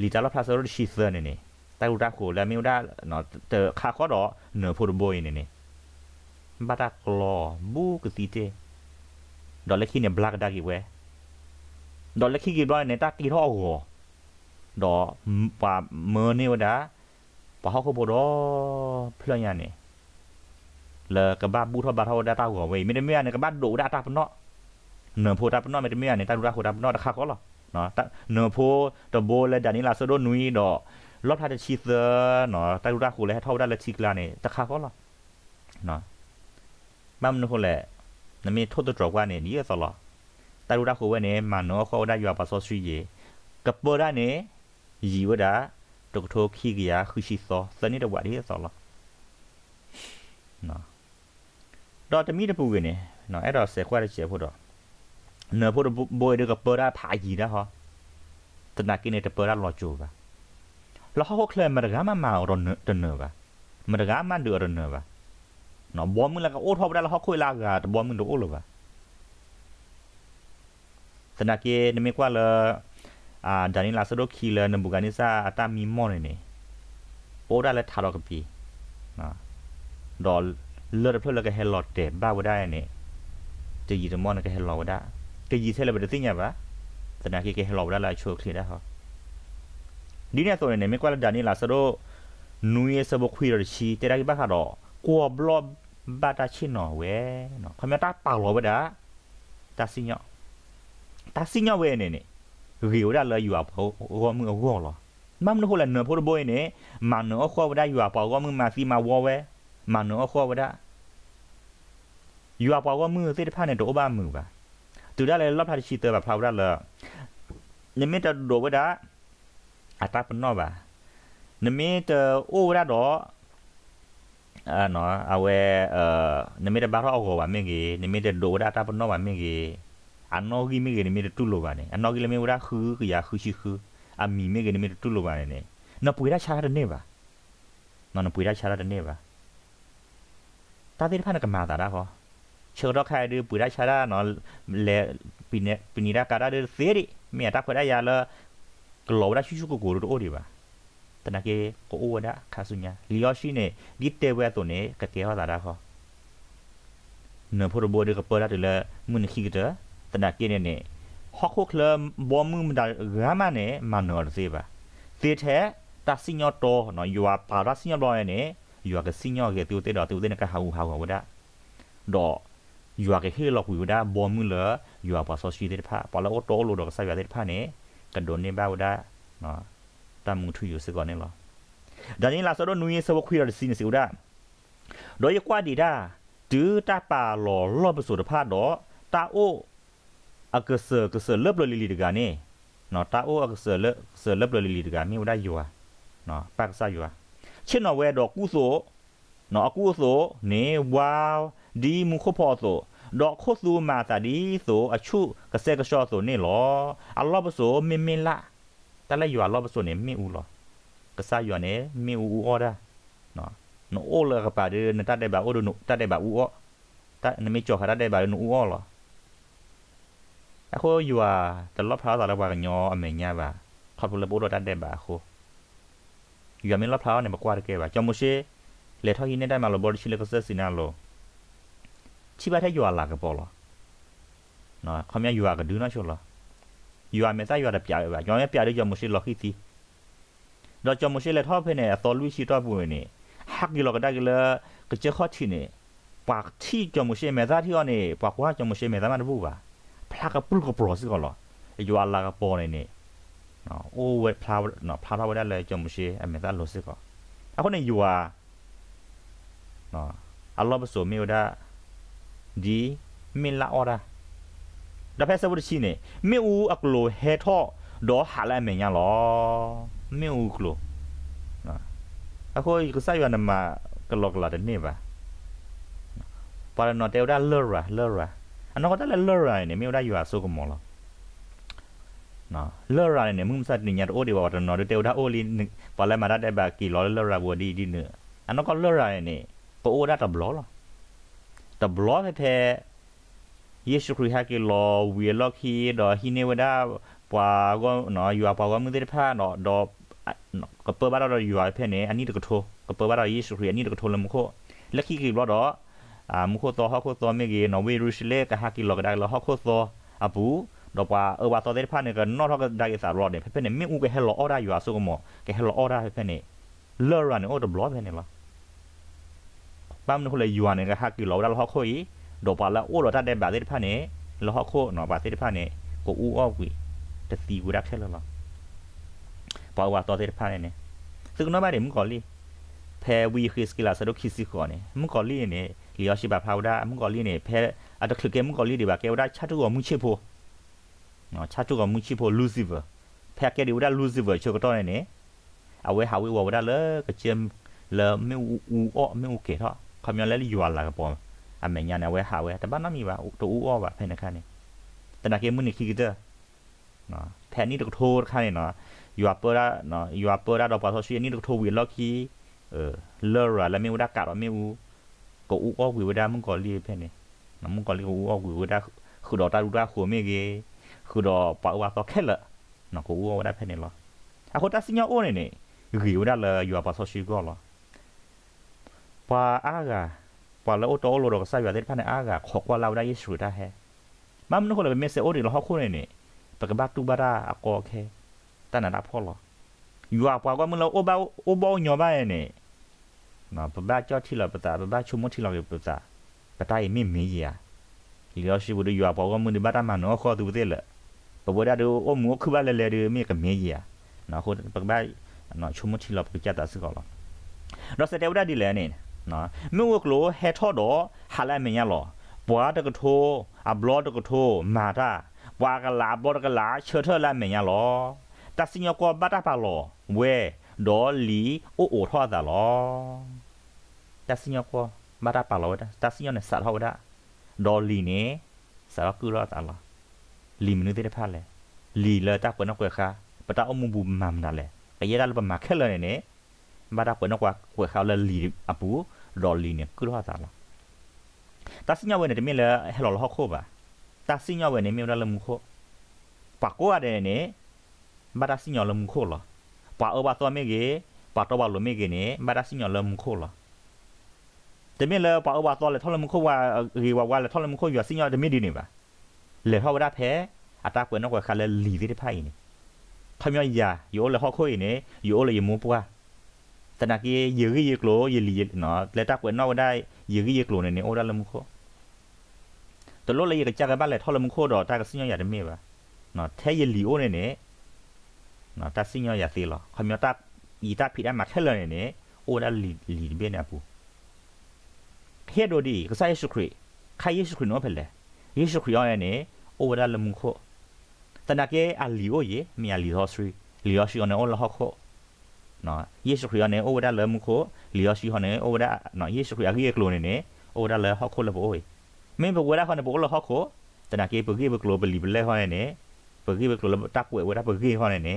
ลีตาลพลาสโรชิเซอร์นี่นี่แต่รู้ได้โหแล้วไม่ได้เนาะแต่คาข้อดอเหนือโพดบอยนี่นี่บาตากลอบูกตีเตดอลเล็กขี้เนี่ยบลักดากิเวดอลเล็กขี้กี่ร้อยเนี่ยตากีท่อหัวดอป่าเมอเนี่วดาป่าเขาเขาบอกดอเพื่อนยันนี่လ ကဘာဘူးထဘာထောဒတာကိုဝေမီမီအနေကဘာဒိုဒတာပနောနဖိုတာပနောမီမီအနေတာဒူရာခိုတာပနောတခါကောလောနော်တနဖိုတဘိုလေဒနီလာဆိုဒိုနွီတော့လော့ထားတဲ့ချီသနော်တာဒူရာခိုလေထောက်ဒါလက်ချီကလာနေတခါကောလောနော်မမ်နခိုလေနမီထို့တော့ကွာနေနီရဆောလောတာဒူရာခိုဝဲနေမနောခေါ်ဒါယူပါဆောစရီယေကပေါ်ဒါနေရီဝဒါ တကထိုခိကရခုရှိသောစနိတဝရီဆောလောနော်တော့တမိတပူကနေနော်အဲ့တော့ဆယ်ခွက်ရချေဖို့တော့နော်ဖို့ဘိုးတွေကပေါ်တာဖာကြီးတာဟောတနာကိနေတပေါ်တာလောချိုပါလောဟောကလမရဂမမာရောတနပါမရဂမန်ဒူရနပါနော်ဘောမလကအိုထောပဒါလောဟခွေလာကတဘောမန်ဒူအိုလောပါတနာကိနမေကွာလအာဒနီလာဆဒိုခီလနဘူဂနီစာအတာမီမောနေနေပိုဒါလက်ထားတော့ကပြီနော်ဒေါ် လော်ဖလကဟဲလော်တဲဘာဝဒိုင်နေတကြီးတမောနကဟဲလော်ဝဒတကြီးဆဲလဘတသိညာပါတနာကေကေဟဲလော်ဝဒလာချိုခလီဒါဟောဒီနေ့ဆိုရင်မေကွာဒါနီလာဆဒိုနူယေဆဘခွီရချီတေရာကိဘခါတော့ကိုဘလော့ဘာတာချီနော်ဝဲနော်ခမတာပါလောဝဒတာစီညောတာစီညောဝဲနေနေရီဝဒလာယူအဖောဟောမှုဟောလောမမ်နခိုလနဖိုဘိုနေမန်နောခေါ်ဝဒယူအဖောဟောမှုမစီမဝဝဲမန်နောခေါ်ဝဒ อยู่อาปอก็มือสิทธิพาเนี่ยโดบ้ามือปะตูได้เลยรอบทัดชีเตอร์แบบพาวได้เลยนี่ไม่จะโดบได้อัตราเป็นนอกปะนี่ไม่จะโอ้ได้ดออ่าเนาะเอาเวเอ่อนี่ไม่จะบ้าเราเอาหัวไม่กี่นี่ไม่จะโดได้อัตราเป็นนอกปะไม่กี่อันนอกกี่ไม่กี่นี่ไม่จะตุลบะเนี่ยอันนอกกี่เลยไม่ได้คือคือยาคือชีคืออามีไม่กี่นี่ไม่จะตุลบะเนี่ยนปุยได้ชาระเนี่ยปะนอนปุยได้ชาระเนี่ยปะตาที่พันกันมาตาได้เหรอ เชื่อรักใครดูปุยได้ชาดาเนาะเลปีนี้ปีนี้ได้การได้เสียดิเมียตักไปได้ยาละกลัวได้ชิชุกกูรู้โอ้ดีป่ะ တနကေကိုအိုဝဒခါဆုညာလီယောရှိနေဒီတေဝဲတုန်နေကကေဟောတာဒါခေါ်နော်ဖို့ဘောဒီကပေါ်လာတယ်မွန်ခိကတတနကေနေနေဟောက်ခုကလဘောမှုမဒါဂရမနဲ့မနော်စေပါသေတဲ့တဆညောတော်နော်ယူပါပါရဆညောတော်နေယူကဆညောကေတူတေတော်တူတေနကဟာဝဟာဝဒတော့ ယူကဟေလောက်ဝဒဘောမှုလယူပါဆောရှိတဲ့ဖာပါလောတော်လို့တော့ဆက်ရတဲ့ဖာနေကဒိုနေပါဝဒနော်တမှုထူယူစကောနေလောဒါရင်လာစတော့နူရင်စဘခွေရစီနေစီဦးဒါတော့ရကွာဒီဒါတူတာပါလောလောပစုတဖာတော့တာအိုအကဆကဆလပ်လလီလီတကနေနော်တာအိုအကဆလဆလပ်လလီလီတကမြေဦးဒါယူอ่ะနော်ပတ်ဆာယူอ่ะချစ်နော်ဝဲတော့ကုဆိုနော်အကုဆိုနေဝါ ဒီမခုဖောဆိုတော့ခုဆူမာတာဒီဆိုအချုကစဲကရှောဆိုနေလောအလောပဆိုမင်မင်လာတလည်းယူအလောပဆိုနေမင်ဦးလောကစားယူနေမင်ဦးအော်ဒါနော်နော်အိုလကပါဒနတတဲ့ဘာအိုဒနတတဲ့ဘာဦးအော်တနမေကြောခရတဲ့ဘာနဦးအော်လောအခုယူအတလောဖာတာလည်းဘာညောအမေညာပါခပ်လို့ပို့တော့တတဲ့ဘာအခုယူအမင်းလောဖာနေမကွာတကယ်ပါကြောင့်မရှိလေထော်ဟင်းနေတဲ့မှာလောဘော်ရှိလေကဆက်စင်နာလောချိပါတဲ့ယူအလာကပေါ်လောနော်ခမရယူအကဒူနာချိုလောယူအမေသားယူအပြာပဲကြောင့်ရပြာတဲ့ကြောင့်မရှိလောခိတီတော့ကြောင့်မရှိလေထော်ဖဲနေအတော်လူရှိတော့ဘူးနေဟက်ဂီလောကဒါကလကချခောတီနေปากที่จมูกเชเมซาที่อ่อนนี่ปากว่าจมูกเชเมซา ချိပါထက်ယွာလာကပေါ်လားနော်ခမယွာကဒူနာချိုလားယွာမေတာယွာတပြာယွာရောင်းရပြာလေးကြောင့်မရှိလော်ခီတီတော့ကြောင့်မရှိလက်ထောဖဲနေအတော်လူရှိတော့ဘူးနေဟက်ကီလောကဒါကလကချခတ်ချီနေပါတီကြောင့်မရှိမေတာတီကနေပါကွာကြောင့်မရှိမေတာမတဘူးပါဖလာကပူကပရောစစ်ကလောယွာလာကပေါ်နေနေနော်အိုးဝက်ဖလာနော်ဖလာတော့လည်းကြောင့်မရှိအမေတာလို့စစ်ကအခုနေယွာနော်အလ္လာဟ်ဘဆိုမေဒါ မင်လာအော်ရာဒါဖက်ဆဘရှိနေမေဦးအကလိုဟဲထော့ဒေါ်ဟာလာမင်ညာလောမေဦးကလိုနော်အခုကစားရနမကလောကလာတဲ့နေပါပါရနော်တေဒါလော်ရာလော်ရာအနော်ကတလည်းလော်ရာနေမေဦးဒါယူအဆုကမောလောနော်လော်ရာနေမှုမစတ်နေညာအိုဒီဘာတနော်တေဒါအိုလီပါလဲမာရတဲ့ဘာကီလော်လော်ရာဘောဒီဒီနေအနော်ကလော်ရာနေပိုဒါတဘလောလော တဘလောဖဲယေရှုခရစ်ဟာကီလောဝီလော်ခီဒေါ်ဟိနေဝဒါပွာကောနော်ယူအပွာကောမှုတဲ့ဖာနော်ဒေါ်ကပဘာတော့ယူအဖဲနေအနိတကထိုကပဘာတော့ယေရှုခရစ်အနိတကထိုလမခိုလက်ခီကီလောတော့အာမခိုတော့ဟခိုတော့မေဂေနော်ဝေရုရှလေကဟာကီလောကဒါလောဟခိုတော့အပူတော့ပါအဝါတော့တဲ့ဖာနေကနော်တော့ဒါကေစာရောနေဖဲဖဲနေမြဥကဟဲလောအော်ဒါယူအဆုကမောကဟဲလောအော်ဒါဖဲဖဲနေလော်ရန်အော်ဒဘလောဖဲနေလား ပမ်နခုလေယူအနေကဟာကီလောဒါလောခိုီဒေါ်ပါလာအိုလောတာတဲ့ဘာတဲ့ဖာနေလောခိုနော်ဘာတဲ့ဖာနေကိုဦးအော့ကွီတတီကူရက်ခဲလောပါဝါတော်တဲ့ဖာနေစကနမတယ်မကောလီဖဲဝီခစ်ကလာဆဒိုခီစီခေါ်နေမကောလီနေလီယောရှိပါဖာဝဒါမကောလီနေဖဲအတခလကေမကောလီဒီပါကေဝဒါချတ်တူကမှုချစ်ဖို့နော်ချတ်တူကမှုချစ်ဖို့လူစီဗာဖဲကေဒီဝဒါလူစီဗာချိုကတော့နေအဝဲဟာဝဲဝဒါလေကချင်လေမေဦးအော့မေဦးကေတော့ ခမရလဲလီယွာလာကပေါ်အမေညာနေဝဲဟာဝဲတပတ်နမီပါတူဦးအောပါဖဲနေခါနေတနာကေမွနိခိကတဲ့နော်ဖဲနီတကထိုးခါနေနော်ယူအပရာနော်ယူအပရာတော့ပါဆိုရှိနီတကထိုးဝီလော်ကီเออเลอราแล้วไม่ได้กะว่าไม่อูก็อูออกวิวดามึงก็ลีเพ่นี่นะมึงก็ลีอูออกวิวดาคือดอกตาดูดาขัวเมเกคือดอกปะว่าก็แค่ละนะก็อูออกได้เพ่นี่หรออะคนตาสิญญาโอนี่นี่วิวดาเลยอยู่ปะซอชิก็หรอ ปาอากาปาแล้วโอโตโลดอกซาอยู่ได้พันอากาขอกว่าเราได้ยิสุได้แฮมันมันคนละเป็นเมเซโอดิเราฮอกคู่นี่นี่ปะกะบักตูบาราอะกอแค่ตานะพ่อหรออยู่อ่ะปาก็มึงเราโอบาโอบาญอบ้าเนี่ยနော်ပပကြောတိလပတာပပချုံမတိလပတာပတာယမိမင်းကြီးอ่ะလျောရှိဘူးရွာပေါ်ကမှုဒီဘာတမနောခေါ်သူတဲ့လေပဘောရဒိုအမှုခဘလဲလဲဒီမိကမင်းကြီးอ่ะနော်ခုပပနော်ချုံမတိလပကြတာစကောလားတော့စတဲ့ဝဒဒီလဲနေ နော်မြို့ကလိုဟဲထော့တော့ဟာလဲမင်းရလောဘွားတကထိုးအဘလော့တကထိုးမာတာဘွားကလာဘောကလာချေထလာမင်းရလောတစညကောဘတာပါလောဝဲဒေါ်လီအိုအိုထောတာလောတစညကောမတာပါလောတစညနဲ့ဆာထောဒါဒေါ်လီနေဆာကူရတာလားလီမနုတဲ့ဖာလေလီလာတာကွနကွခါပတာအမှုဘူးမမ်ဒါလေကရရလပမခဲလနေနေမတာကွနကွကွခါလလီအပူ ဒေါ်လီနေကူရတာလားတစညဝဲနေတမီလေဟဲလောဟခိုပါတစညဝဲနေမြေရလမှုခိုပကောရတယ်နေမတာစညလမှုခိုလားပါအဘသောမေကေပါတော့ဘာလို့မေကနေဘာဒါစညောလမ်ခိုလာတမင်လေပါအဝါတော်လေထော်လမ်ခိုဝါရီဝါဝါလေထော်လမ်ခိုရစညောတမင်ဒီနေပါလေဟောဝဒါဖဲအတာကွယ်နော်ကွယ်ခါလေလီဒီဖိုင်နေခမရယာယောလေဟောခိုနေယောလေယမပွား ตะนักเยเยกเยกโลเยลีเนาะเลตักเวนนอกได้เยกเยกโลเนี่ยโอดาลมุโคตลอดเลยกะจากบ้านเลยทอลมุโคดอตากะสิญญาเดเมบาเนาะแท้เยลีโอเนี่ยเนี่ยเนาะตาสิญญาเตลอคอมยอตักอีตักผิดได้มาแค่เลยเนี่ยโอดาลีลีเบนะปูเฮโดดีกะซาเยซูคริสต์ใครเยซูคริสต์เนาะเพลเยซูคริสต์เนี่ยเนี่ยโอดาลมุโคตะนักเยอาลีโอเยมีอาลีทอสรีลีโอชิออนออลฮอโค နော်ယေရှုခရစ်နဲ့အိုဝဒလဲမခိုလီယောရှိဟနဲ့အိုဝဒနော်ယေရှုခရစ်အကြီးကလိုနေနေအိုဝဒလဲဟောက်ခိုလဘောမင်းဘဝရခနဲ့ဘောလဟောက်ခိုတနာကေပကေဘကလိုဘလီဘလဲဟောနေနေပကေဘကလိုတပ်ဝဲဝဒပကေဟောနေနေ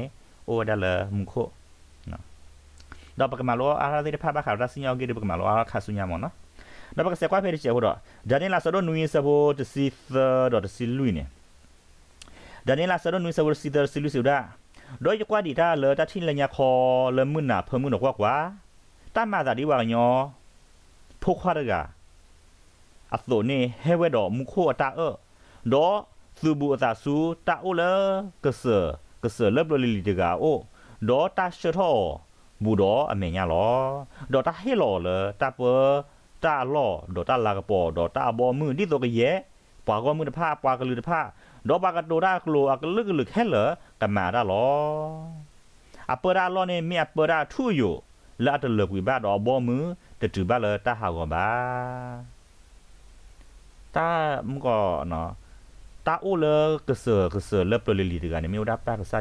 အိုဝဒလဲမခိုနော်တော့ပကမလောအာရဒေဖဘခါရစညောကေပကမလောအာခါဆုညမောနော်တော့ပကစကွာဖေရချေဟောတော့ဒါနေလာဆတော့နူရင်ဆဘောတစီဖာတော့တစီလူနေဒါနေလာဆတော့နူရင်ဆဘောစီဒါစီလူစီဒါ โดนุยซาโบตซิเธดอตซิลุยเนี่ยดานิลาสโดนุยซาโบซิเธซิลุซิดาโดยกว่าดีตาเลตาทินละญาคอเลมึนน่ะเพิ่มมึนกว่ากว่าตามาตาดีว่าญอพกควาดกาอัตโตเนเฮเวดอมุโคตาเอดอซูบูตาซูตาโอเลกเสกเสเลบลลิลิตกาโอดอตาเชทอบูดออเมญาลอดอตาเฮลอเลตาเปตาลอดอตาลากปอดอตาบอมือดิโตกะเยปากอมือผ้าปากะลือผ้า ดอปากะโดดากลัวกะลึกลึกแค่เหรอกะมาดาลออะเปดาลอเนี่ยมีอะเปดาทูอยู่ละตะเลกวิบาดอบอมือตะตืบาเลตาหากอบาตามก็เนาะตาโอเลกะเสกะเสเลปลลิลิตกะเนี่ยมีอุดาปากะซ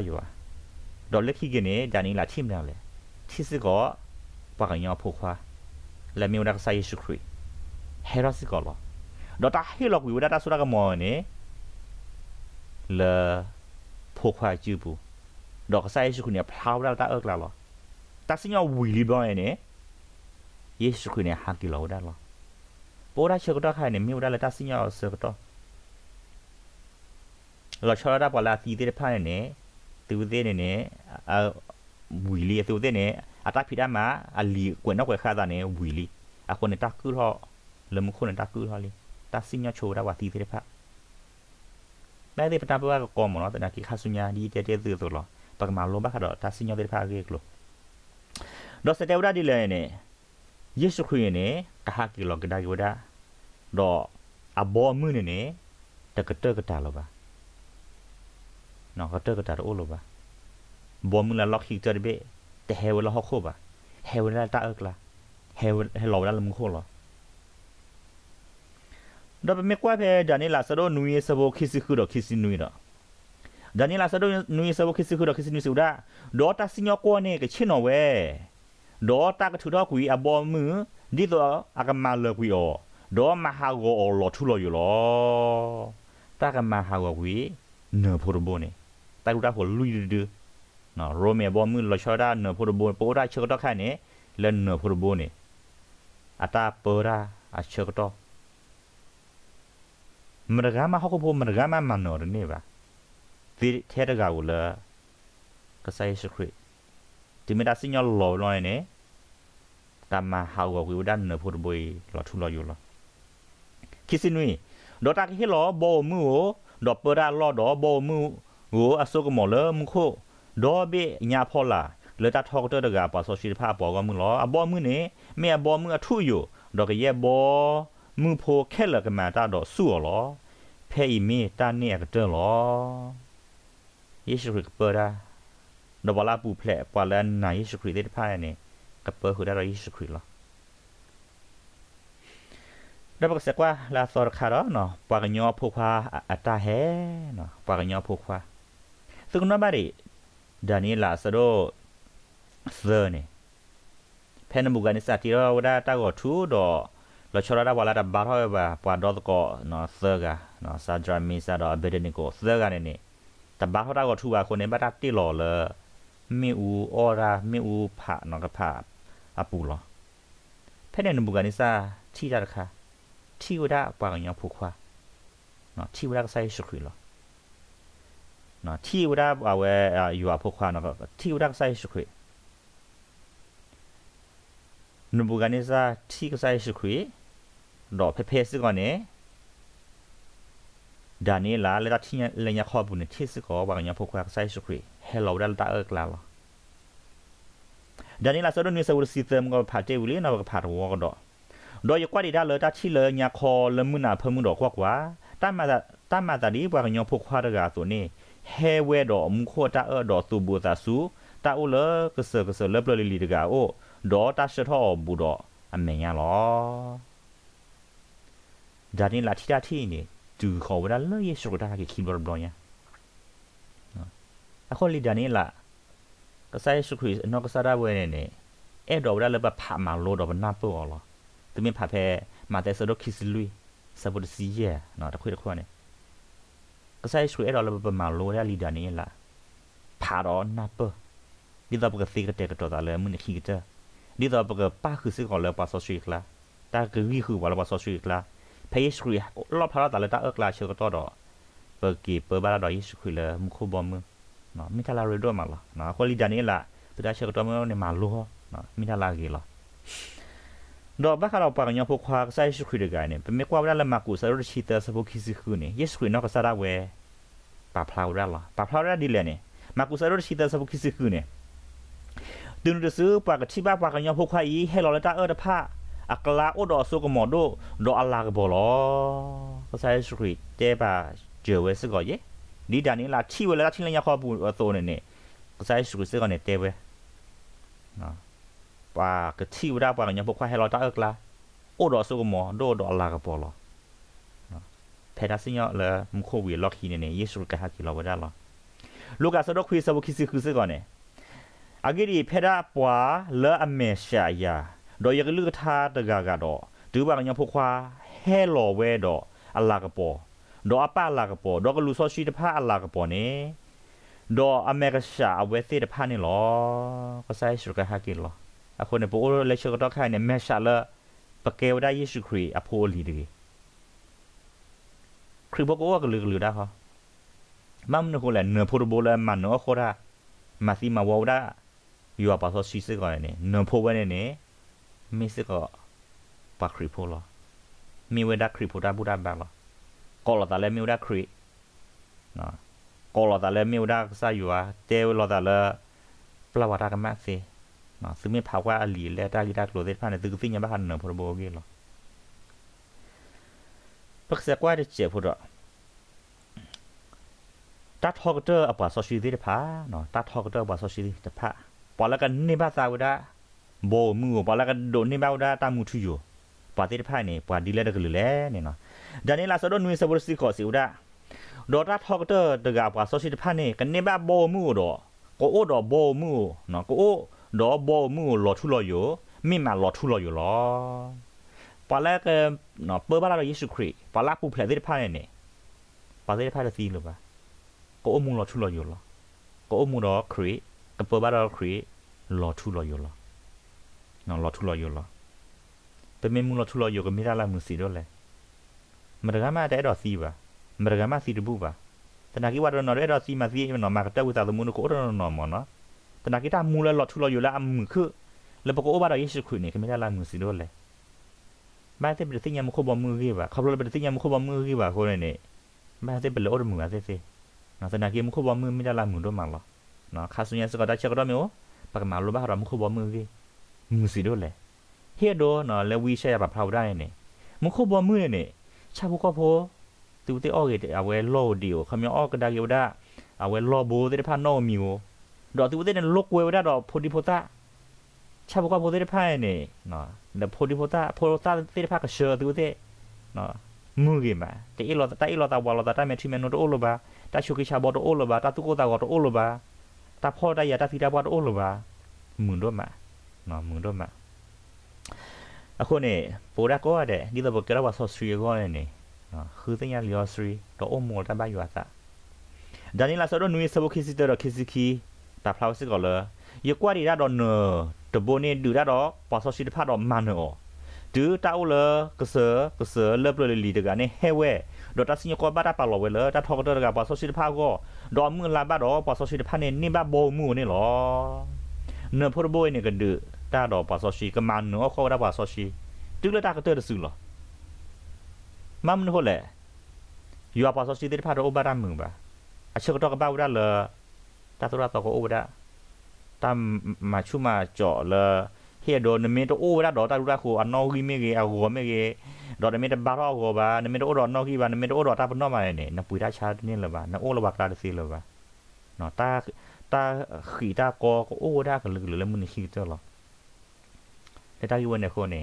าอยู่อ่ะดอเล็กขี้กินเนี่ยจานี่ละทิมแล้วเลยที่สิก็ปากยอผูกว่าและมีนักสัยสุครีเฮรัสก็หรอดอตาให้หลอกวิวดาตาสุดก็มอเนี่ยเลผูกว่าจูบูดอกสัยสุครีเนี่ยพลาวดาตาเอิกแล้วหรอตาสิญอวิลิบอยเนี่ยเยซูครีเนี่ยฮักกิโลได้หรอโปรดาเชกตอใครเนี่ยมีวดาเลตาสิญอเสกตอเราชอบได้ปลาตีเตพาเ นี่ยตูเตเนี่ยเอ่อဝီလီအတူတဲ့နဲ့အတာဖိဒမာအလီကွနော်ကွခါတာနဲ့ဝီလီအခုနဲ့တကူတော့လမခုနဲ့တကူတော့လေတစညချိုတာဝတီတဲ့ဖက်လဲတဲ့ပတာပွားကောမနော်တနကိခါဆုညာဒီတဲ့တဲ့ဆိုလို့ပကမာလောဘခါတော့တစညတဲ့ဖက်ရေကလို့တော့စတဲ့ဝဒဒီလဲနဲ့ယေရှုခရစ်နဲ့ကဟာကီလောကဒါကဝဒါတော့အဘောမှုနဲ့တကတကတာလောပါနော်ကတကတာအိုလောပါบอมึงละล็อกฮิกเจอดิเบแต่เฮวละฮอกโคบะเ ดอกเมกว่าเพดานิลาสโดนุยสโบคิซิคุดอคิซินุยดอดานิลาสโดนุยสโบคิซิคุดอคิซินุยสุดาดอตาซิญอโกเนกะชินอเวดอตากะทุดอกุยอบอมือดิโตอากามาเลกุยอดอมาฮาโกอลอทุลออยู่ลอตากะมาฮาโกกุยเนอโพรโบเนตาดูดาโหลุยดือနော်ရိုမေဘောမှုလချောဒါနဖိုဘိုပိုဒါချက်တော့ခိုင်နေလန်နဖိုဘိုနေအတာပိုရာအချက်တော့ မရဂမဟုတ်ဖို့မရဂမမနော်နေပါဒီထဲတကကိုလာကဆိုင်စခရစ်ဒီမဒါစညောလောလောနေတမဟာဝဝိဒန်နဖို့ဘွေလောထူလောယူလောခစ်စနွေဒေါ်တာခိလောဘောမူဒေါ်ပရာလောဒေါ်ဘောမူဟိုအဆုကမောလမခိုဒေါ်ဘေညာဖောလာလေတာထောက်တဲ့တကပါဆိုရှိဖာပေါ်ကမူလောအဘောမူနေမေအဘောမူအထူယူဒေါ်ကရဲ့ဘော မှုဖိုခဲလကမာတာတော့ဆူလောဖဲဤမီတာနေကတဲ့လောယေရှုခရစ်ပရာဒဘလာပူဖလက်ပွာလန်နာယေရှုခရစ်တဲ့ဖာနေကပဟူဒါယေရှုခရစ်လောဒါဘကစကွာလာစောရခါရနော်ပွာကညောဖုခွာအတာဟဲနော်ပွာကညောဖုခွာသုကနဘာရီဒနီလာစရိုဇာနေဖဲနမူကနေစတီရောဝဒတာကိုထူတော့ လချရတာဝလာတာဘာဟောဘာပွာတော့ကောနော်သကနော်စာဒရာမီစာတော့ဘယ်ဒနီကိုသကနေနေတဘာဟောတာကိုထူပါခုနေဘာတာတိလော်လမေဦးအော်ရာမေဦးဖာနော်ကဖာအပူလောဖဲနမူကနေစထီတာတခါထီဝဒပွာကညောဖူခွာနော်ထီဝဒကဆိုင်ရှုခွေလောနော် ที่วดาเอาไว้อยู่อ่ะพวกควาเนาะที่วดาใส่ชุก နဘူကနေစာတီကဆိုင်ရှိ ခွေတော့ဖေဖေစစ်ကနေဒါနီလာလေတာချင်းလေညာခေါ်ဘူးနေချစ်စကောဘာညာဖို့ခွာဆိုင်ရှိခွေဟယ်လိုဒါတာအကလာလာဒါနီလာဆိုတော့နေစဝစီသမ်ကဖာတေဝလီနော်ကဖာတော့ကတော့တော့ရကွာဒီဒါလေတာချီလေညာခေါ်လမှုနာဖမှုတော့ခွာကွာတမတာတမတာဒီဘာညာဖို့ခွာတကဆိုနေဟဲဝဲတော့မခေါ်တာအတော့သူ ဘူတာဆူတာအိုလကစကစလပလလီတကအိုဒေါ်တာရှထောဘူတော့အမေရလောဒါရင်လာတီတာတီနေသူခေါ်ဝရလောယေရှုတာကခီဘောဘလောညာအခုလီဒါနေလာကဆိုင်ရှုခရစ်နောကစားရဝဲနေအဲ့တော့ဝရလဘဖာမာလို့တော့နာပေါ်လောသူမဖာဖဲမာတဲ့စတော့ခီစလူစဘတ်စီရဲ့နော်တခွေတခွနဲ့ကဆိုင်ရှုအဲ့တော့လဘမာလို့ရလီဒါနေလာဖာတော့နာပေါ်ဒီတော့ပကစီကတဲ့ကတော့တာလဲမင်းခီကတဲ့ဒီတော့ပကပါခုစကောလဲပါဆော့ရှိကလာတာကဝီခုဘာလဲပါဆော့ရှိကလာဖယေရှုရလောဖလာတာလဲတာအကလာချေကတော့တော့ပကီပဘာလာတော့ယေရှုခလမခုဘမနော်မိထလာရတော့မလားနော်ခေါလီဒနီလာသူတာချေကတော့မနေမလို့နော်မိထလာကြီးလားတော့ဘာကတော့ပါညဖို့ခွာဆိုင်ရှုခရကနဲ့ပမေကွာလာမကူဆရရှိတစဖို့ခိစီခုနေယေရှုနော်ကစားရဝဲပါဖလာရလာပါဖလာရဒီလေနေမကူဆရရှိတစဖို့ခိစီခုနေဒုန်ရစပက တိဘာပကညဖို့ခွာဤဟဲလောလတာအဒဖာအကလာအိုဒိုဆုကမောဒိုဒိုအလာကဘောလောကဆိုင်စခရီတဲပါဂျဝဲစကောယေဒီဒနီလာချီဝဲလာချင်းလျာခေါ်ဘူးသောနေနေကဆိုင်စခရီစကနေတဲဝဲနော်ပါကတိဝဒါပါညဖို့ခွာဟဲလောတာအကလာအိုဒိုဆုကမောဒိုဒိုအလာကဘောလောနော်ဖဲဒါစညောလေမခိုဝီလော်ခီနေနေယေရှုကဟာကီလောဝဒါလောလူကဆဒခွေဆဘခိစီခုစကောနေအဂီဒီဖဲဒါပွာလဲအမေရှာယာ ดอยกลือทาตะกากะดอดูบางยังพกควาแฮลอเวดออลากะปอดออปาลากะปอดอกะลูซอชีตะพาอลากะปอเนดออเมริกาชาเวเตตะพานี่ลอก็ไซสุกะฮากิลออะคนเนโปเลชกะดอคายเนเมชาเลปะเกวดาเยซูคริอโพลีดีคริบกอกะลือลือดาฮอมัมนโคแลเนโพโบแลมันโนโครามาซิมาวอดายูอาปาซอชีซึกอเนเนโพเวเนเนมิสก็ปากคริโพลมีเวดาคริโพดาบูดาบาลก็ลอตาเลมิวดาครินะก็ลอตาเลมิวดาซาอยู่ မိစကောပါခရီဖိုလာမိဝဒခရီဖိုတာဘူတာဘာလာကောလာတာလဲမိဝဒခရီနော်ကောလာတာလဲမိဝဒဆာယူအားတဲဝလာတာလဲပလဝတာကမတ်စီနော်စမေဖာဝါအလီလဲတာလီတာကလိုဒေဖာနေသူကသိညာဘာဟန်နော်ဖော်ဘောဂီလောပခစကွာရချေဖော်တော့တတ်ဟော့ကတအပါဆော်ရှိသေးတဖာနော်တတ်ဟော့ကတအပါဆော်ရှိသေးတဖာပေါ်လကနိဘာသာဝဒါ ဘောမှုဘာလာကဒိုနေဘောဒါတာမှုထူယောပါတိဖိုင်နေပွာဒီလက်တကလူလဲနေနော်ဒါနေလာဆိုတော့နွေစဘရစီခေါ်စီဦးဒါဒေါ်တာထောက်တာတကပွာဆိုစီတဖာနေကနေဘဘောမှုတော့ကိုအိုတော့ဘောမှုနော်ကိုအိုတော့ဘောမှုလော်ထူလော်ယောမိမလော်ထူလော်ယောလောပါလာကနော်ပဘာလာယေရှုခရစ်ပါလာပူဖလက်တိဖာနေနေပါတိဖာစီလို့ပါကိုအိုမှုလော်ထူလော်ယောလောကိုအိုမှုတော့ခရစ်ကပဘာလာခရစ်လော်ထူလော်ယောလော နော်လော်ထူလော်ယောလောပမေမူလော်ထူလော်ယောကမိရလာမှုစီတော့လေမရဂမတဲ့တော့စီပါမရဂမစီတဘူးပါတနာကိဝါတော့နော်တဲ့တော့စီမစီနော်မာကတဲ့ဝတာသမုန်ကိုတော့နော်မောနော်တနာကိတာမူလော်ထူလော်ယောလာအမှုခလေပကိုဘာတော့ယေရှုခရစ်နေကမိရလာမှုစီတော့လေဘာတဲ့ပြသိညာမခုဘမှုကြီးပါခဘလပြသိညာမခုဘမှုကြီးပါခေါ်နေဘာတဲ့ဘလော်မှုအသေးသေးနော်တနာကိမခုဘမှုမိရလာမှုတော့မလားနော်ခါဆုညာစကတာချက်တော့မျိုးပကမာလိုဘာရမခုဘမှုကြီး မှုစီတော့လေဟဲ့တော့နော်လေဝီရှက်ရပါဖောက်တိုင်းနေမခုဘမှုနေချဘကဖို့သူတေအော်ကေအဝဲလော်ဒီကိုခမောအော်ကဒါကေဝဒါအဝဲလော်ဘိုတေဖာနောမီကိုတော့သူတေလော့ကွေဝဒါတော့ဖိုဒီဖိုတာချဘကဖို့တေဖာနေနော်လေဖိုဒီဖိုတာဖိုတာတေဖာကရှောသူတေနော်မှုကြီးမှာတေအီလောတာအီလောတာဝါလောတာတမဲထီမဲနိုတိုလိုပါတချိုကိချဘောတိုလိုပါတတုကိုတာကောတိုလိုပါတဖောတရတဖီတာဘောတိုလိုပါမှုတော့မှာ မှာမှုတော့မှာအခုနေပိုရာကောရတဲ့ဒီလိုဘကရဝဆော့စရီကောနေနော်ခူသိညာလျောစရီတော့အမောတဘယွာတာဒါနီလာဆော့တော့နွေဆဘခိစီတော့ခိစီခီတာဖလောက်စစ်ကောလောယကွာရီရတော့နတဘိုနေဒူရတော့ပါဆော့စီတဖတော့မန်နော်ဒူတောက်လကဆာကဆာလပလလီတကနေဟဲဝဲဒေါ်တာစင်ကောဘာတာပါလောဝဲလတာထောက်တော့ကပါဆော့စီတဖကောဒေါ်မွန်လာဘတော့ပါဆော့စီတဖနေနိဘဘောမှုနေလောနဖို့ဘိုးနေကဒူ တာတော့ပါဆောရှိကမန်နောခေါ်တာပါဆောရှိတူလက်တာကတဲ့ဆူလောမမနဟိုလေယူအပါဆောရှိတဲ့ဖာတော့ဘာရမှုပါအချက်တော့ကပါဝရလတာတရတော့ကိုဝရတမ်မချူမကြော်လဟေဒိုနမင်တိုအိုဝရတော့တာရခုအနော်ဂီမေကေအဂောမေကေတော့နမင်တဘာရောဂောပါနမင်တိုအိုတော့နော်ဂီပါနမင်တိုအိုတော့တာပနော်မာနေနပွေတာချာတင်းလပါနအိုလပါကလာစီလပါနော်တာတာခီတာကောကိုအိုဝရကလလမနခီတလော လက်တာယူဝဲနေခုံနေ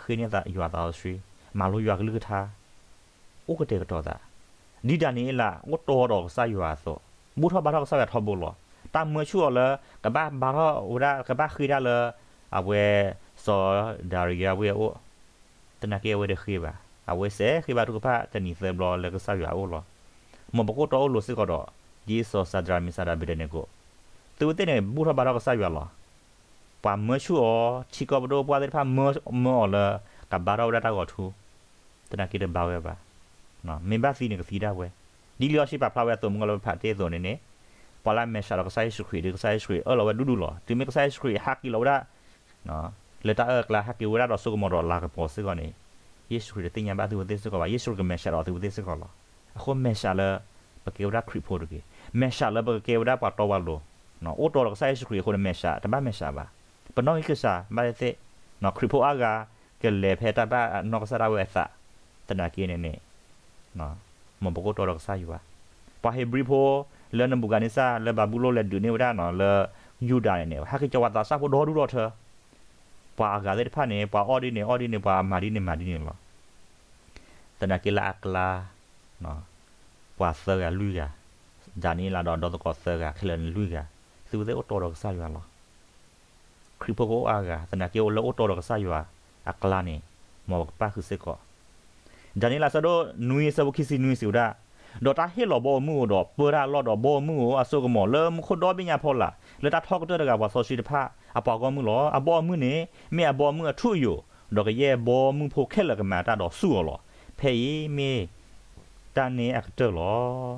ခင်းနေတာရွာသားစရီမာလိုရွာကလူကထားဥကတဲ့ကတော့တာဒီတန်နေလာငတ်တော်တော့စာရွာဆိုမူထဘာတော့စာရထဘလောတာမချူလောကဘာဘာဟိုရာကဘာခိရလအဝဲစောဒါရီယာဝဲအိုတနကေဝဲတခိပါအဝဲစေခိပါတုကဖာတနီသေဘလောလကစာရွာအိုလောမဘကိုတော်လို့စစ်ကတော့ဂျေဆောစာဒရာမီစာဒါဘီဒနေကိုသူတဲ့နေမူထဘာတော့စာရွာလော ပါမရှူအောချီကဘဒိုပွားတဲ့ဖာမောမောလာကဘာရောဒါတော့ထူတနကေတဲ့ဘာဝဲပါနော်မင်ဘာစီနေကစီဒါဝဲဒီလျောရှိပါဖလာဝဲတုံငလောဖတ်တဲ့ဇုံနေနေပလာမေရှာတော့ကဆိုင်စခရီဒီကဆိုင်စခရီအော်လောဝဲဒူဒူလောဒီမေကဆိုင်စခရီဟာကီလောဒါနော်လေတာအကလာဟကေဝရတော့ဆုကမတော့လာကပေါ်စကနေယေရှုခရစ်တင်ညာဘာသူဝတ်စကောပါယေရှုကမေရှာတော့သူဝတ်စကောလာအခုမေရှာလာပကေဝရခရစ်ဖို့တကေမေရှာလာပကေဝရပတ်တော့ဝလို့နော်အိုတော်ကဆိုင်ရှုခရစ်ခုမေရှာတမမေရှာပါ ပနောိကစားမရတဲ့နော်ခရစ်ဖို့အာဂါကလေဖေတာဘာနော်ဆရာဝဲသတနာကင်းနေနေနော်မဘကိုတော်ကစားယူပါပါဟေဘရီဖိုလဲနဘူဂနီစာလဲဘာဘူးလို့လဲဒူနေဝရနော်လဲယူဒါနေဟာကကြဝတာစာဖို့တော်ဒူတော့သေးပွာဂါတဲ့ဖာနေပွာအော်ဒီနေအော်ဒီနေပွာမာဒီနေမာဒီနေလောတနကေလာအကလာနော်ပွာဆာကလူကဂျာနီလာတော့တော့ကောဆာကခလန်လူကသူတဲ့အော်တော်တော့ဆာရွာလော ခရီပကိုအာဂါသနာကေလောတော်တော်ဆာယွာအကလာနေမောဘပါခုစကောဂျာနီလာဆဒိုနွေဆဘခိစီနွေစီဒါဒေါ်တာဟေလောဘောမှုတော့ပရာလောတော့ဘောမှုအဆုကမောလေမခုတော့ပညာဖောလာလေတာထောက်တဲ့ကဘာဆိုရှိတဖအပေါ်ကောမှုလောအပေါ်မှုနေမေအပေါ်မှုအထုယဒေါ်ကရဲ့ဘောမှုဖိုခက်လကမာတာတော့စုလောဖဲရီမေတန်နေအကတလော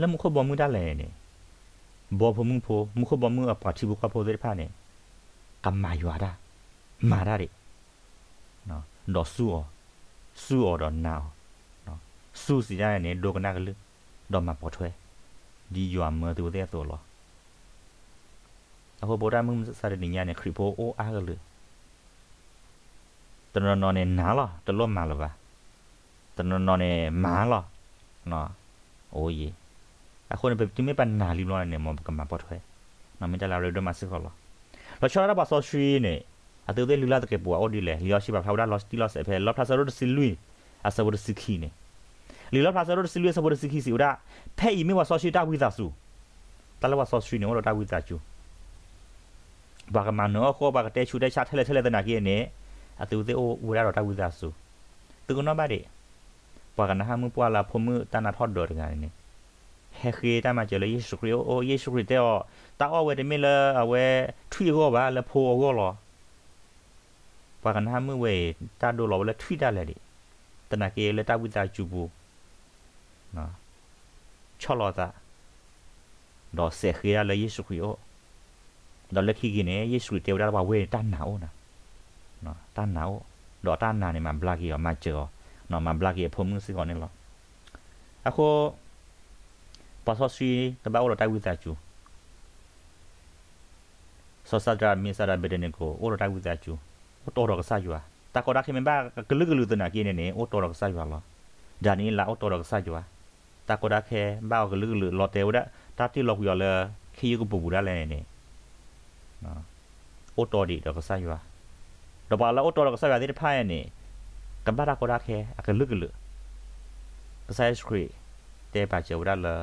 လမခုဘောမှုတလည်းနေ ဘောဖမှုဖို့မှုခဘောမှုအပါတိဘကဖို့တဲ့ဖာနေကမ္မာယွာတာမာရတဲ့နော်တော့ဆူအောဆူအောတော့နာနော်ဆူစီရနေဒိုကနာကလူတော့မပေါ်ထွဲဒီယွာမတူတဲ့ဆိုလောအခုဗုဒ္ဓမှုစရနေညာနေခရီပိုအိုအားကလေတနနော်နေနာလားတလို့မာလပါတနနော်နေမာလားနော်အိုးကြီး အခုနေပြမေပန်နာလီလောနေမကမပတ်ထွဲနော်မင်းတလာရဒမစစ်ခေါ်လားလောချောရပါဆောရှိနေအတူတဲ့လူလာတကေပူအော်ဒီလေလျောရှိပါဖောက်ဒါလော့တီလော့အဖေလော့ဖလာဆာရိုဒစီလူအဆဘဒစီခီနေလီလော့ဖလာဆာရိုဒစီလူဆဘဒစီခီစီဦးဒါဖဲ့အီမေဝါဆောရှိတာဝိသာစုတလဝါဆောရှိနေဝတာဝိသာကျူဘကမနောခောဘကတဲချူတဲချာထဲလဲထဲလဲတနာကြီးနေအတူသေးအိုဝရတော့တဝိဇာစုသူကနောဘာဒီဘကနာဟမှုပွာလာဖမှုတနာထော့တော်တကနေ ဟေခရီတာမကျလေယေရှုခရစ်အိုယေရှုခရစ်တဲ့တာအဝဲတမီလာအဝဲထွေကောပါလဖိုကောလောပါကနာမွေတာဒိုလောလထွေတာလေဒီတနကေလတာဝိတာချူဘူးနော်ချော်လောတာတော့ဆေခရီလေယေရှုခရစ်အိုတော့လက်ခိကိနေယေရှုတေဝဒါဘဝေတန်နာအိုနာနော်တန်နာအိုတော့တန်နာနေမှာဘလကီရောမချောနော်မှာဘလကီဖုံမှုစီခေါ်နေလောအခု pasosri taba ola tai wita chu so sadra mi sadra bedene ko ola tai wita chu o to ro sa yua ta ko rakhi memba glu glu tana ki ne ne o to ro sa yua lo dani la o to ro sa yua ta ko rakhe ba o glu glu lo te oda ta ti lo yua le khi yu bu bu da le ne na o to di ro sa yua do ba la o to ro sa yua de pha ya ne ka ba ra ko rakhe a glu glu sai screen တဲ့ပါကြဝရလား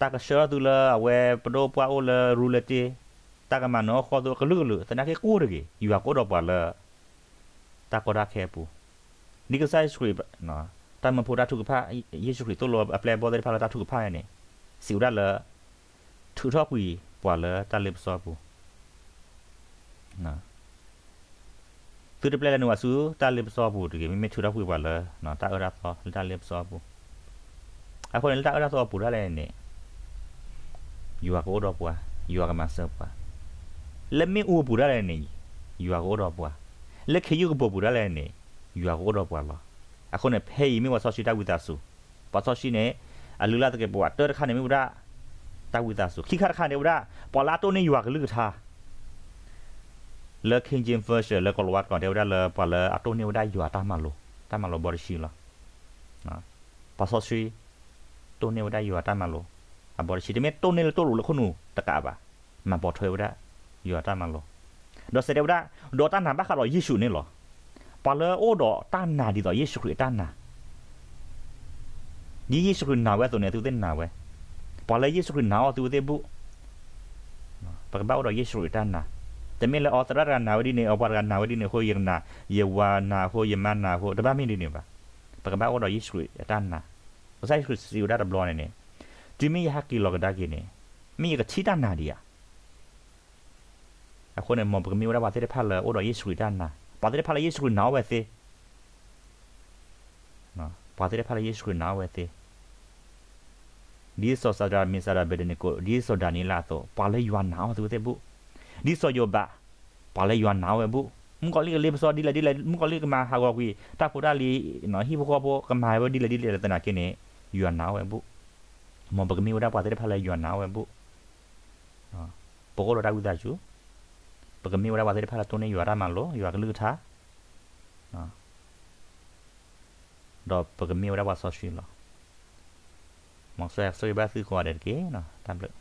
ตะกอดาเคเมบ้ากะลึกลึตนะกีเนี่ยโอโตรอกซาอยู่หรอดานี้ละโอโตรอกซาอยู่อะตะกอดาเคบ้ากะลึกลึลอเตวดะตาที่ลอกอยู่เลยขี้กูปูปูได้เลยเนี่ยနော်အိုတော်ဒီတော့ကစားရွာတော့ပါလာအိုတော်ကစားရွာဒီဖိုင်နေကဘာရာကိုရာခဲအကလုကလုကစားစခရီတဲပါချေဝရလာတာကရှောတူလာအဝဲပဒိုပွားအိုလာရူလတီတာကမနောခေါ်တော့ကလုကလုတနာခဲကိုရကြီးယူကိုတော့ပါလာတာကိုရာခဲပူဒီကစားစခရီနော်တမဖိုတာထုကဖာယေရှုခရစ်တိုလောအပလေဘောတဲ့ဖာလာတာထုကဖာနေစီဝရလာထူထောက်ပီပွာလာတာလစ်စောပူနော်သူတပလက်နဝဆူတာလစ်စောဘူးတကယ်မိမထူတော့ဖွေပါလားနော်တာအရာစောတာလစ်စောဘူးအခုလည်းတာအရာစောဘူးရလဲနေ ယူရကိုတော့ပွားယူရကမဆောပွားလက်မင်းဦးပူရလည်းနေယူအကိုတော့ပွားလက်ခေယူကပူရလည်းနေယူအကိုတော့ပွားလားအခုနဲ့ဖေးမီဝဆောရှိတဝိတာစုပါဆောရှိနေအလူလာတကပွားတော်ခါနေမီဝဒတဝိတာစုခိခါခါနေဝဒပေါ်လာတိုနေယူကလူထားလက်ခင်ဂျင်ဖာရှယ်လက်ကလဝတ်ကောတေဝဒလပလအတိုနေဝဒယူတာမလို့တမလို့ဘော်ရှိလားနော်ပါဆောရှိတိုနေဝဒယူတာမလို့ အဘော်ရှိတယ်မဲတိုနေလို့တိုလို့ခုနတကပါမပေါ်ထွေဝဒယူတာမလို့တော့စတဲ့ဝဒဒေါ်တာနာဘခါတော့ယေရှုနေလို့ပါလအိုတော့တာနာဒီတော့ယေရှုခရစ်တာနာဒီယေရှုခရစ်နာဝဲဆိုနေသူတဲ့နာဝဲပါလယေရှုခရစ်နာတော့သူတဲ့ဘူးပကဘောတော့ယေရှုခရစ်တာနာတမင်လေအော်တရနာဝဒီနေအော်ပါရနာဝဒီနေဟိုယနာယေဝါနာဟိုယမနာဟိုတပတ်မင်းဒီနေပါပကဘောတော့ယေရှုခရစ်တာနာဆိုင်ခရစ်စီဝဒါဘလောနေနေ ဒီမီဟာကီလောကဒါကိနေမိကချီတာနာဒီယာအခုနေမောပကမီဝဒါဘာတဲ့ဖာလအိုတော့ယေရှုခရစ်တာနာ Padre pala Yesu Christ now with no Padre pala Yesu Christ now with di so sa da min sa da be ne ko di so da ni la to pala yuan now tu te bu di so yo ba pala yuan now we bu mu ko li le so di la di la mu ko li ma ha ko kwi ta pu da li no hi bo ko bo ka ma bo di la di la ta na ke ne yuan now we bu mo ba mi wa da Padre pala yuan now we bu no ပိုကိုတော့တာဝိဒါချူပကမီဝရဝါတဲ့ဖာတုန်နေယူရမှာလို့ယူရကလူထားနော်တော့ပကမီဝရဝါဆောရှိလို့မောင်ဆွဲဆွဲဘာစီခေါ်တယ်ကေနော်တမ်လို့